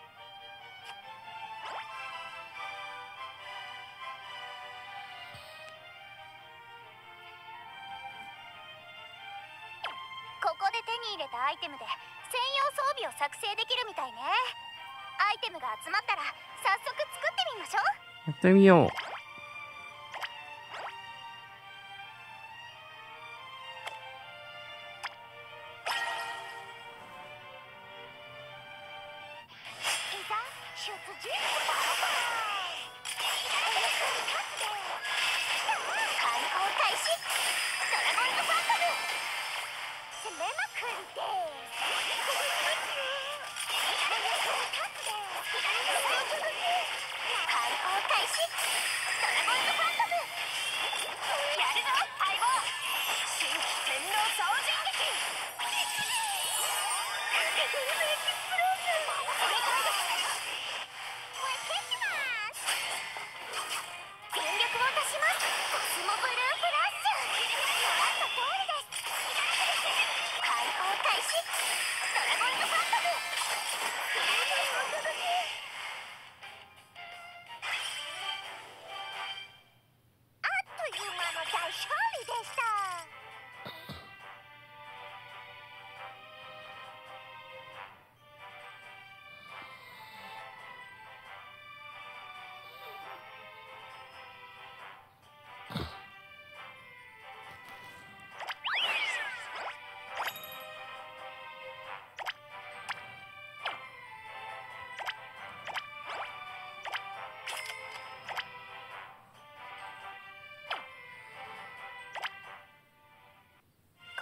ここで手に入れたアイテムで専用装備を作成できるみたいね。アイテムが集まったら早速作ってみましょう。やってみよう。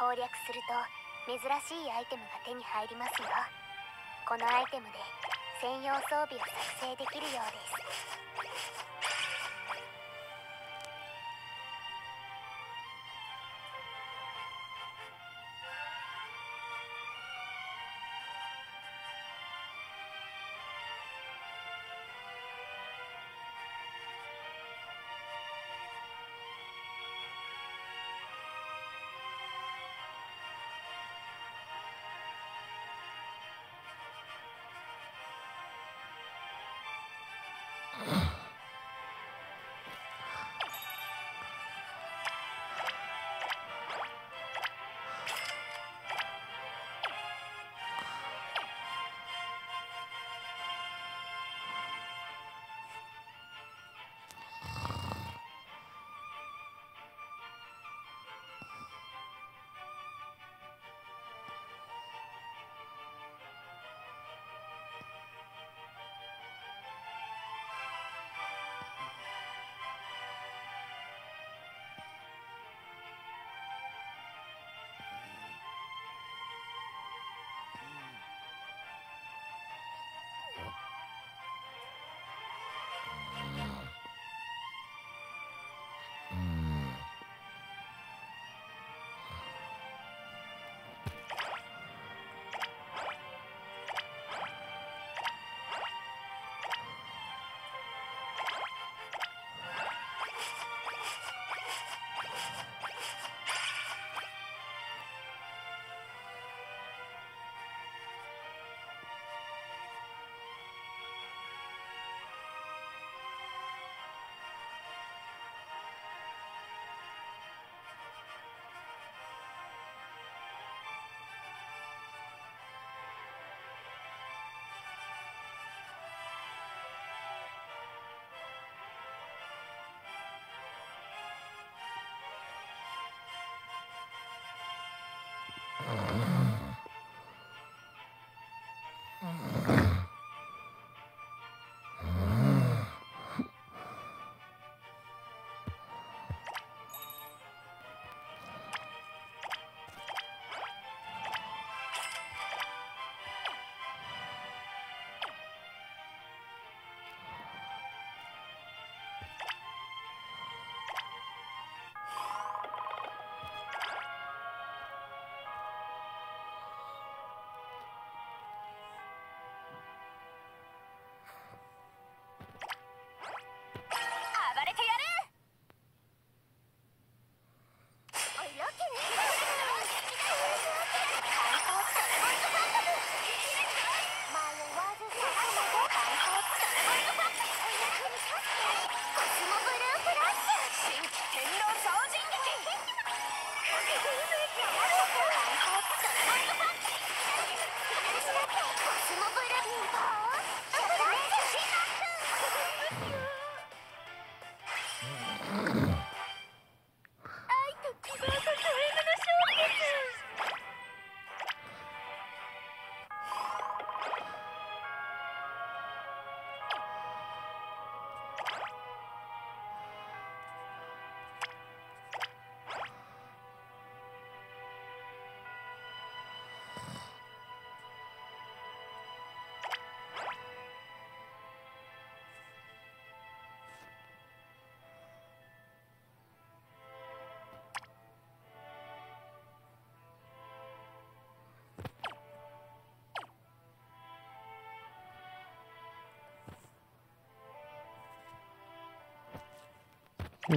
攻略すると珍しいアイテムが手に入りますよ。このアイテムで専用装備を作成できるようです。Mm-hmm. う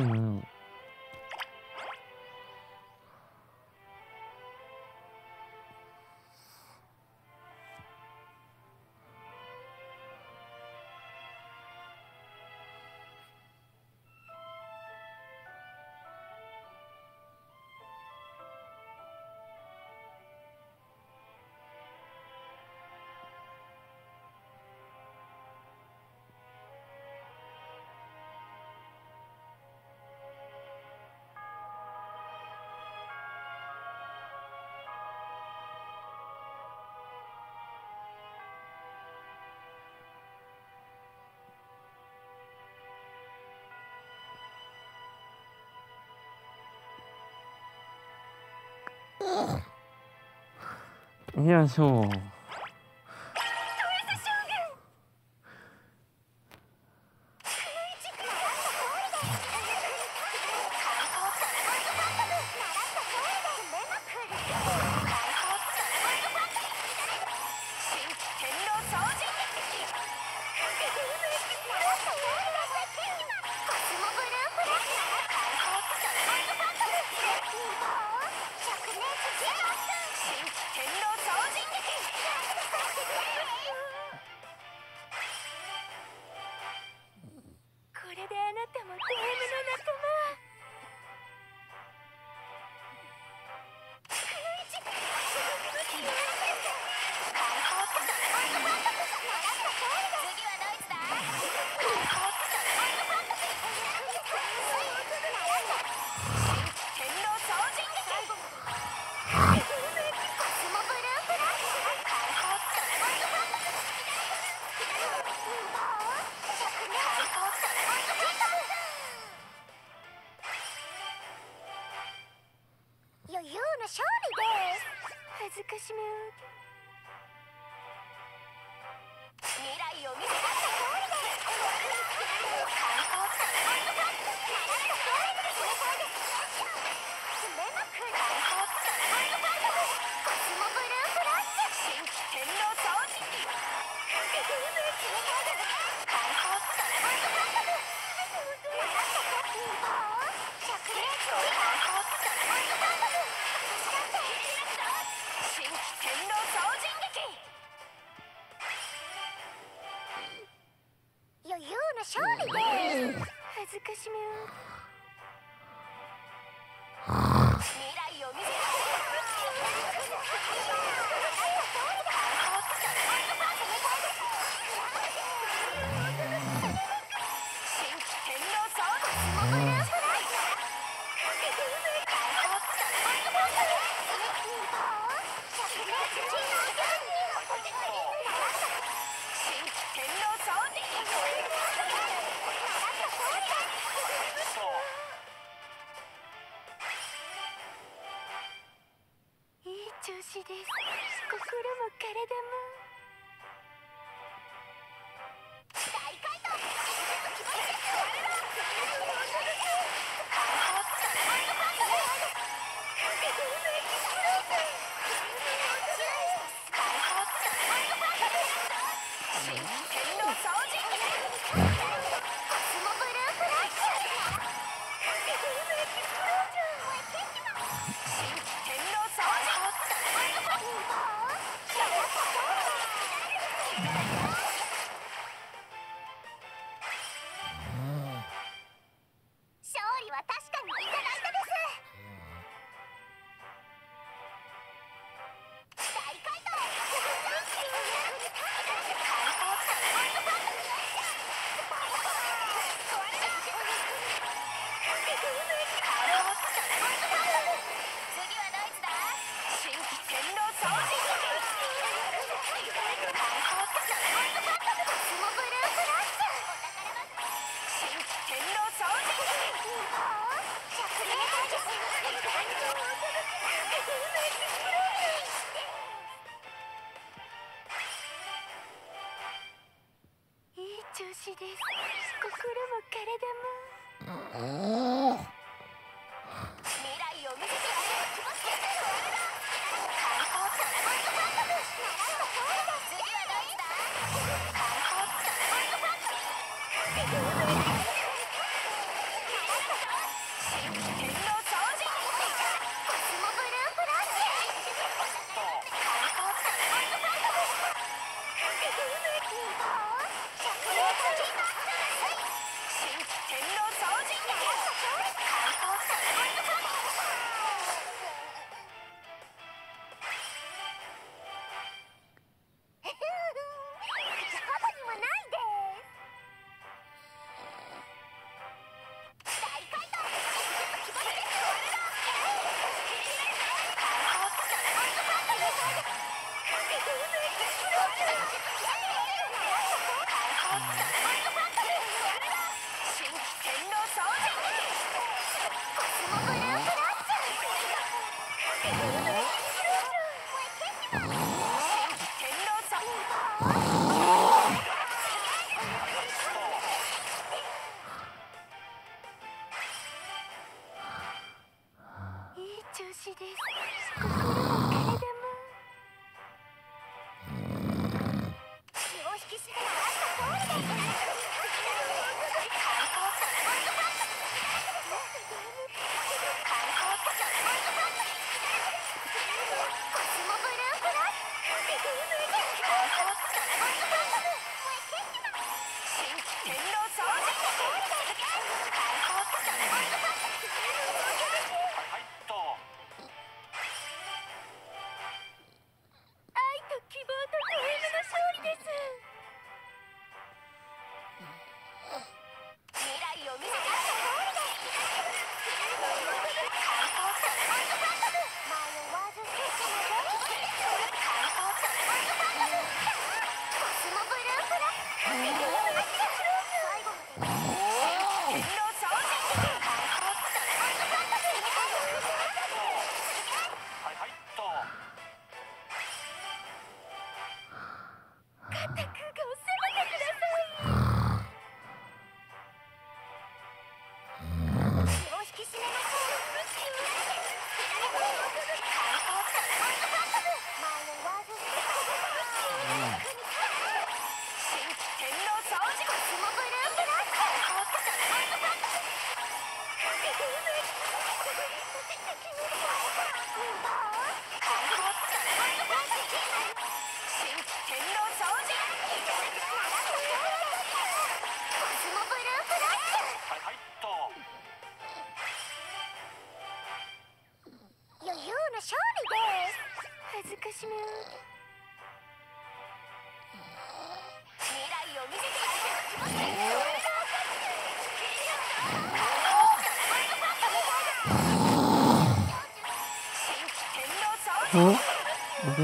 んよいしょ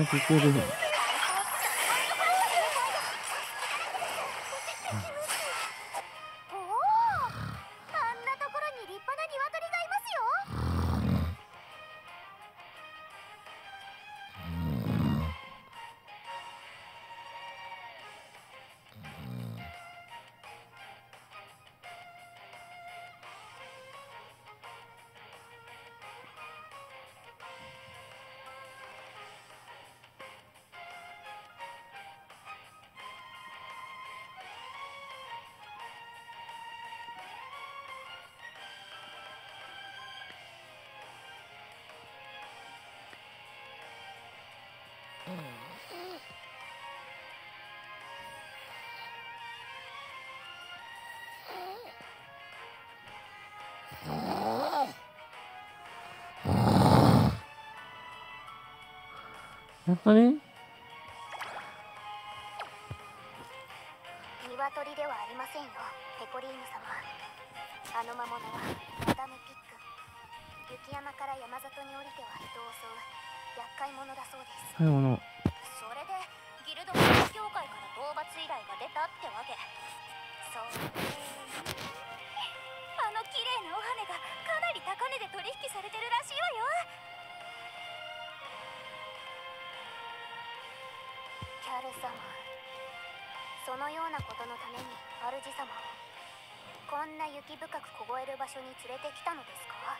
た聞こえやったね。鶏ではありませんよ。ペコリーヌ様。あの魔物はマダムピック。雪山から山里に降りては人を襲う。厄介者だそうです。はい、もようなことのために主様をこんな雪深く凍える場所に連れてきたのですか？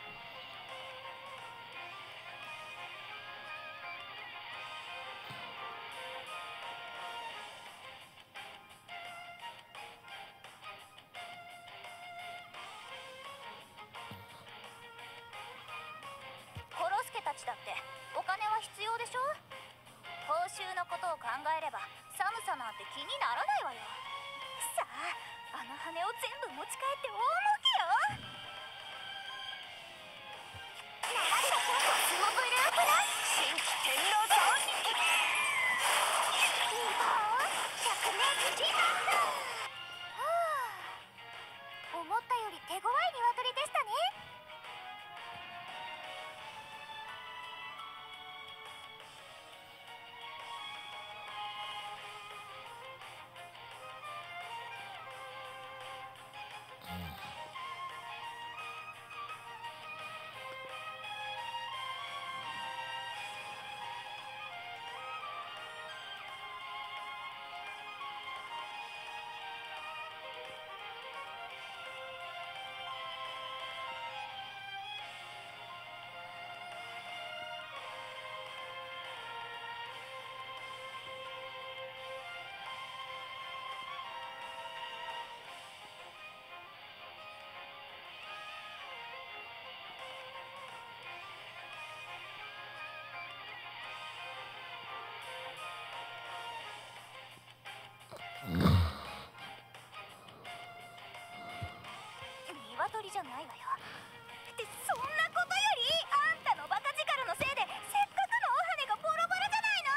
鶏じゃないわよってそんなことよりあんたのバカ力のせいでせっかくのお羽がボロボロじゃないの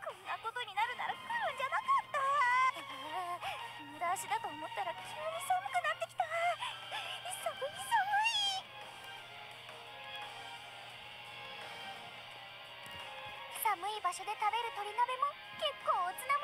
こんなことになるなら来るんじゃなかった。無駄足だと思ったら急に寒くなってきた。寒い寒い。寒い場所で食べる鶏鍋も結構おつなも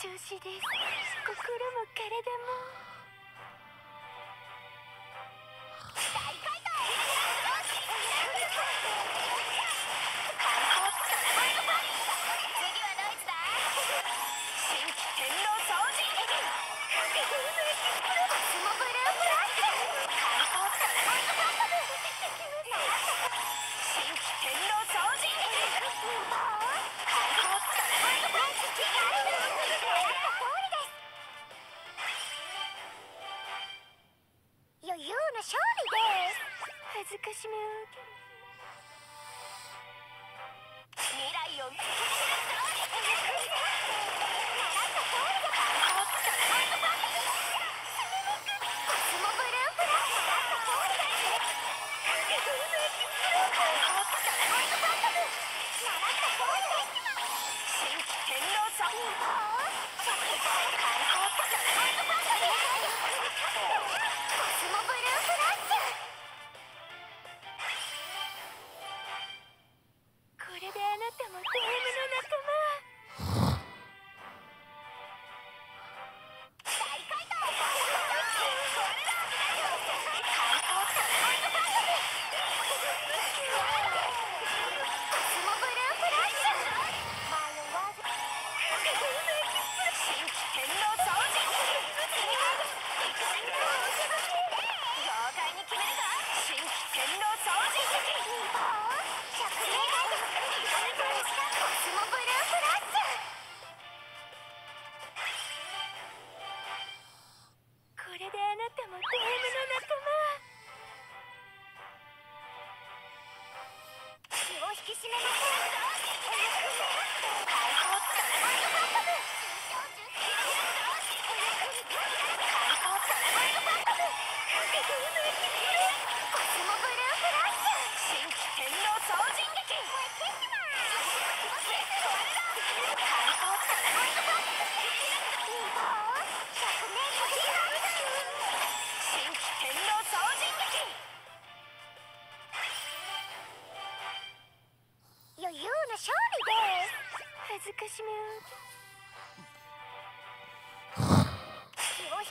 調子です。心も体も。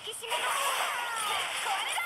きれめの壊れ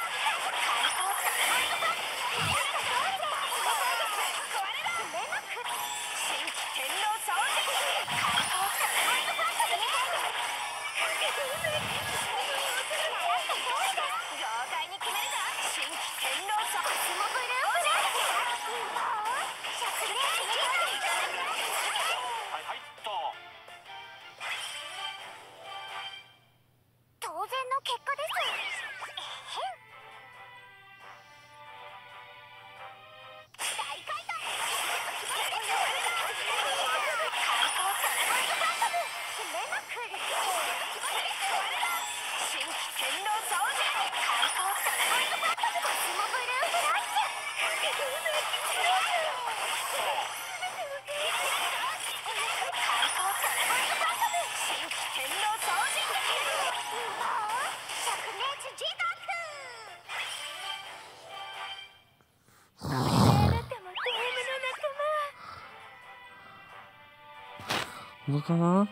かな？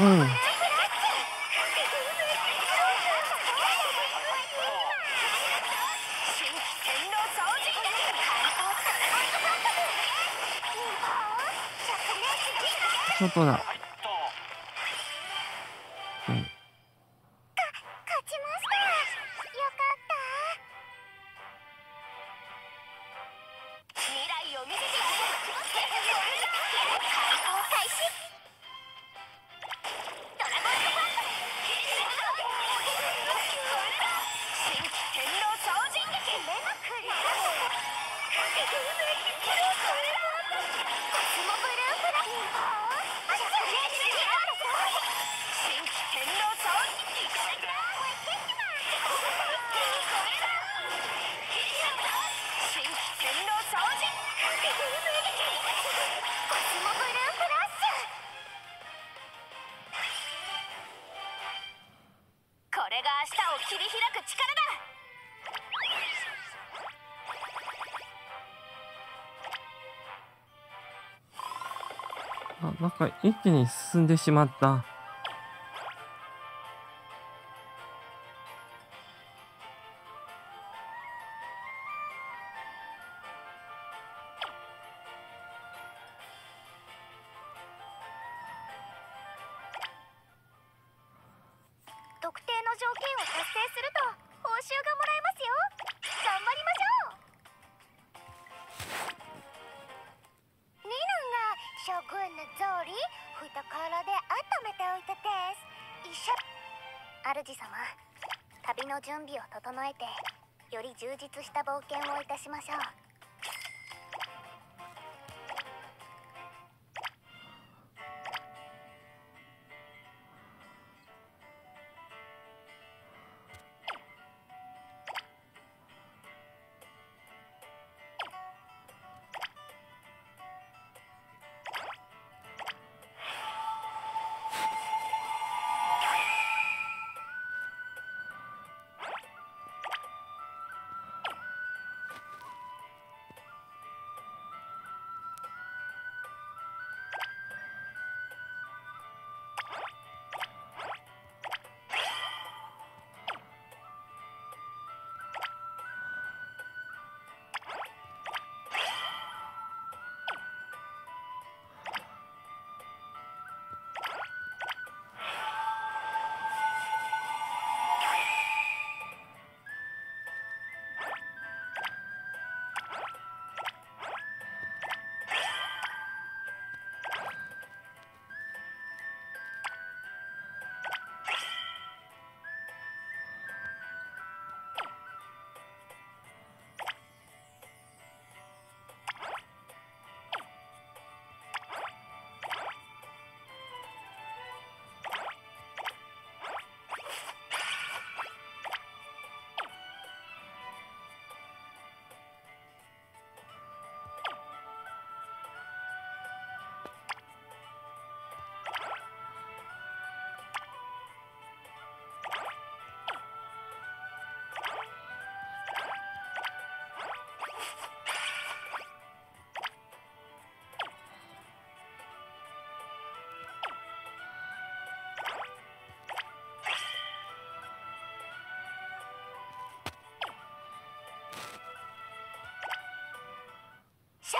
うん。だ。一気に進んでしまった。ましょう。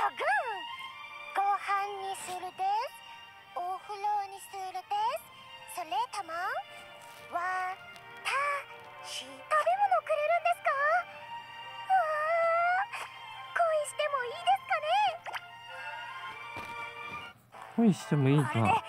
ョグご飯にするです。お風呂にするです。それともわたし食べ物くれるんですか？恋してもいいですかね？恋してもいいか。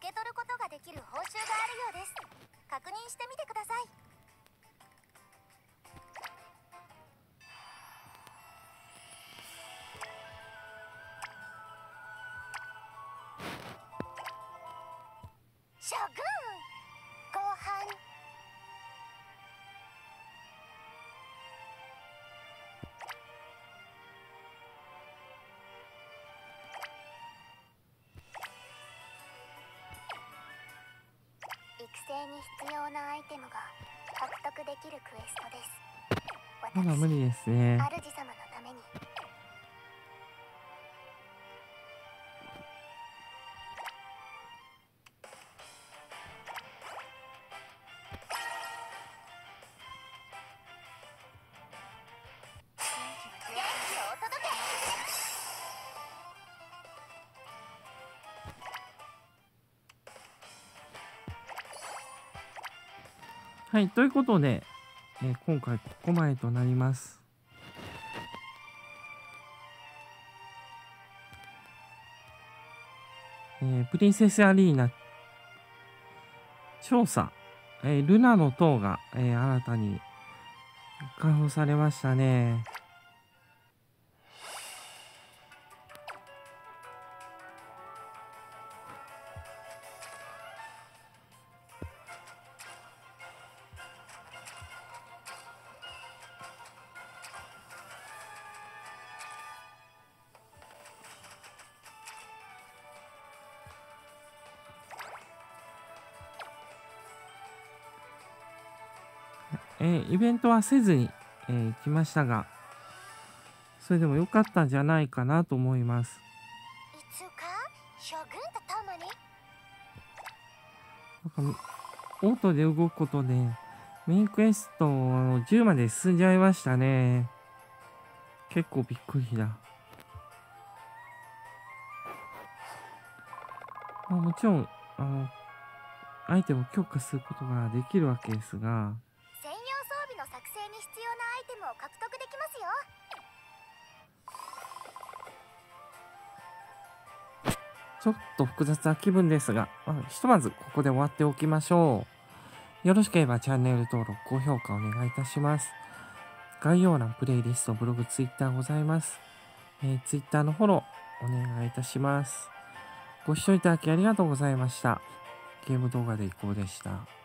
受け取ることができる報酬があるようです。確認してみてください。に必要なアイテムが獲得できるクエストです。まだ無理ですね。主はいということで、えー今回ここまでとなります。えープリンセスアリーナ調査、えールナの塔が、えー新たに解放されましたね。トはせずに、えー行きましたがそれでも良かったんじゃないかなと思います。なんかオートで動くことでメインクエストの10まで進んじゃいましたね。結構びっくりだ、まあ、もちろんあのアイテムを強化することができるわけですがちょっと複雑な気分ですが、まあひとまずここで終わっておきましょう。よろしければチャンネル登録、高評価お願いいたします。概要欄、プレイリスト、ブログ、ツイッターございます。えー、ツイッターのフォローお願いいたします。ご視聴いただきありがとうございました。ゲーム動画でいこうでした。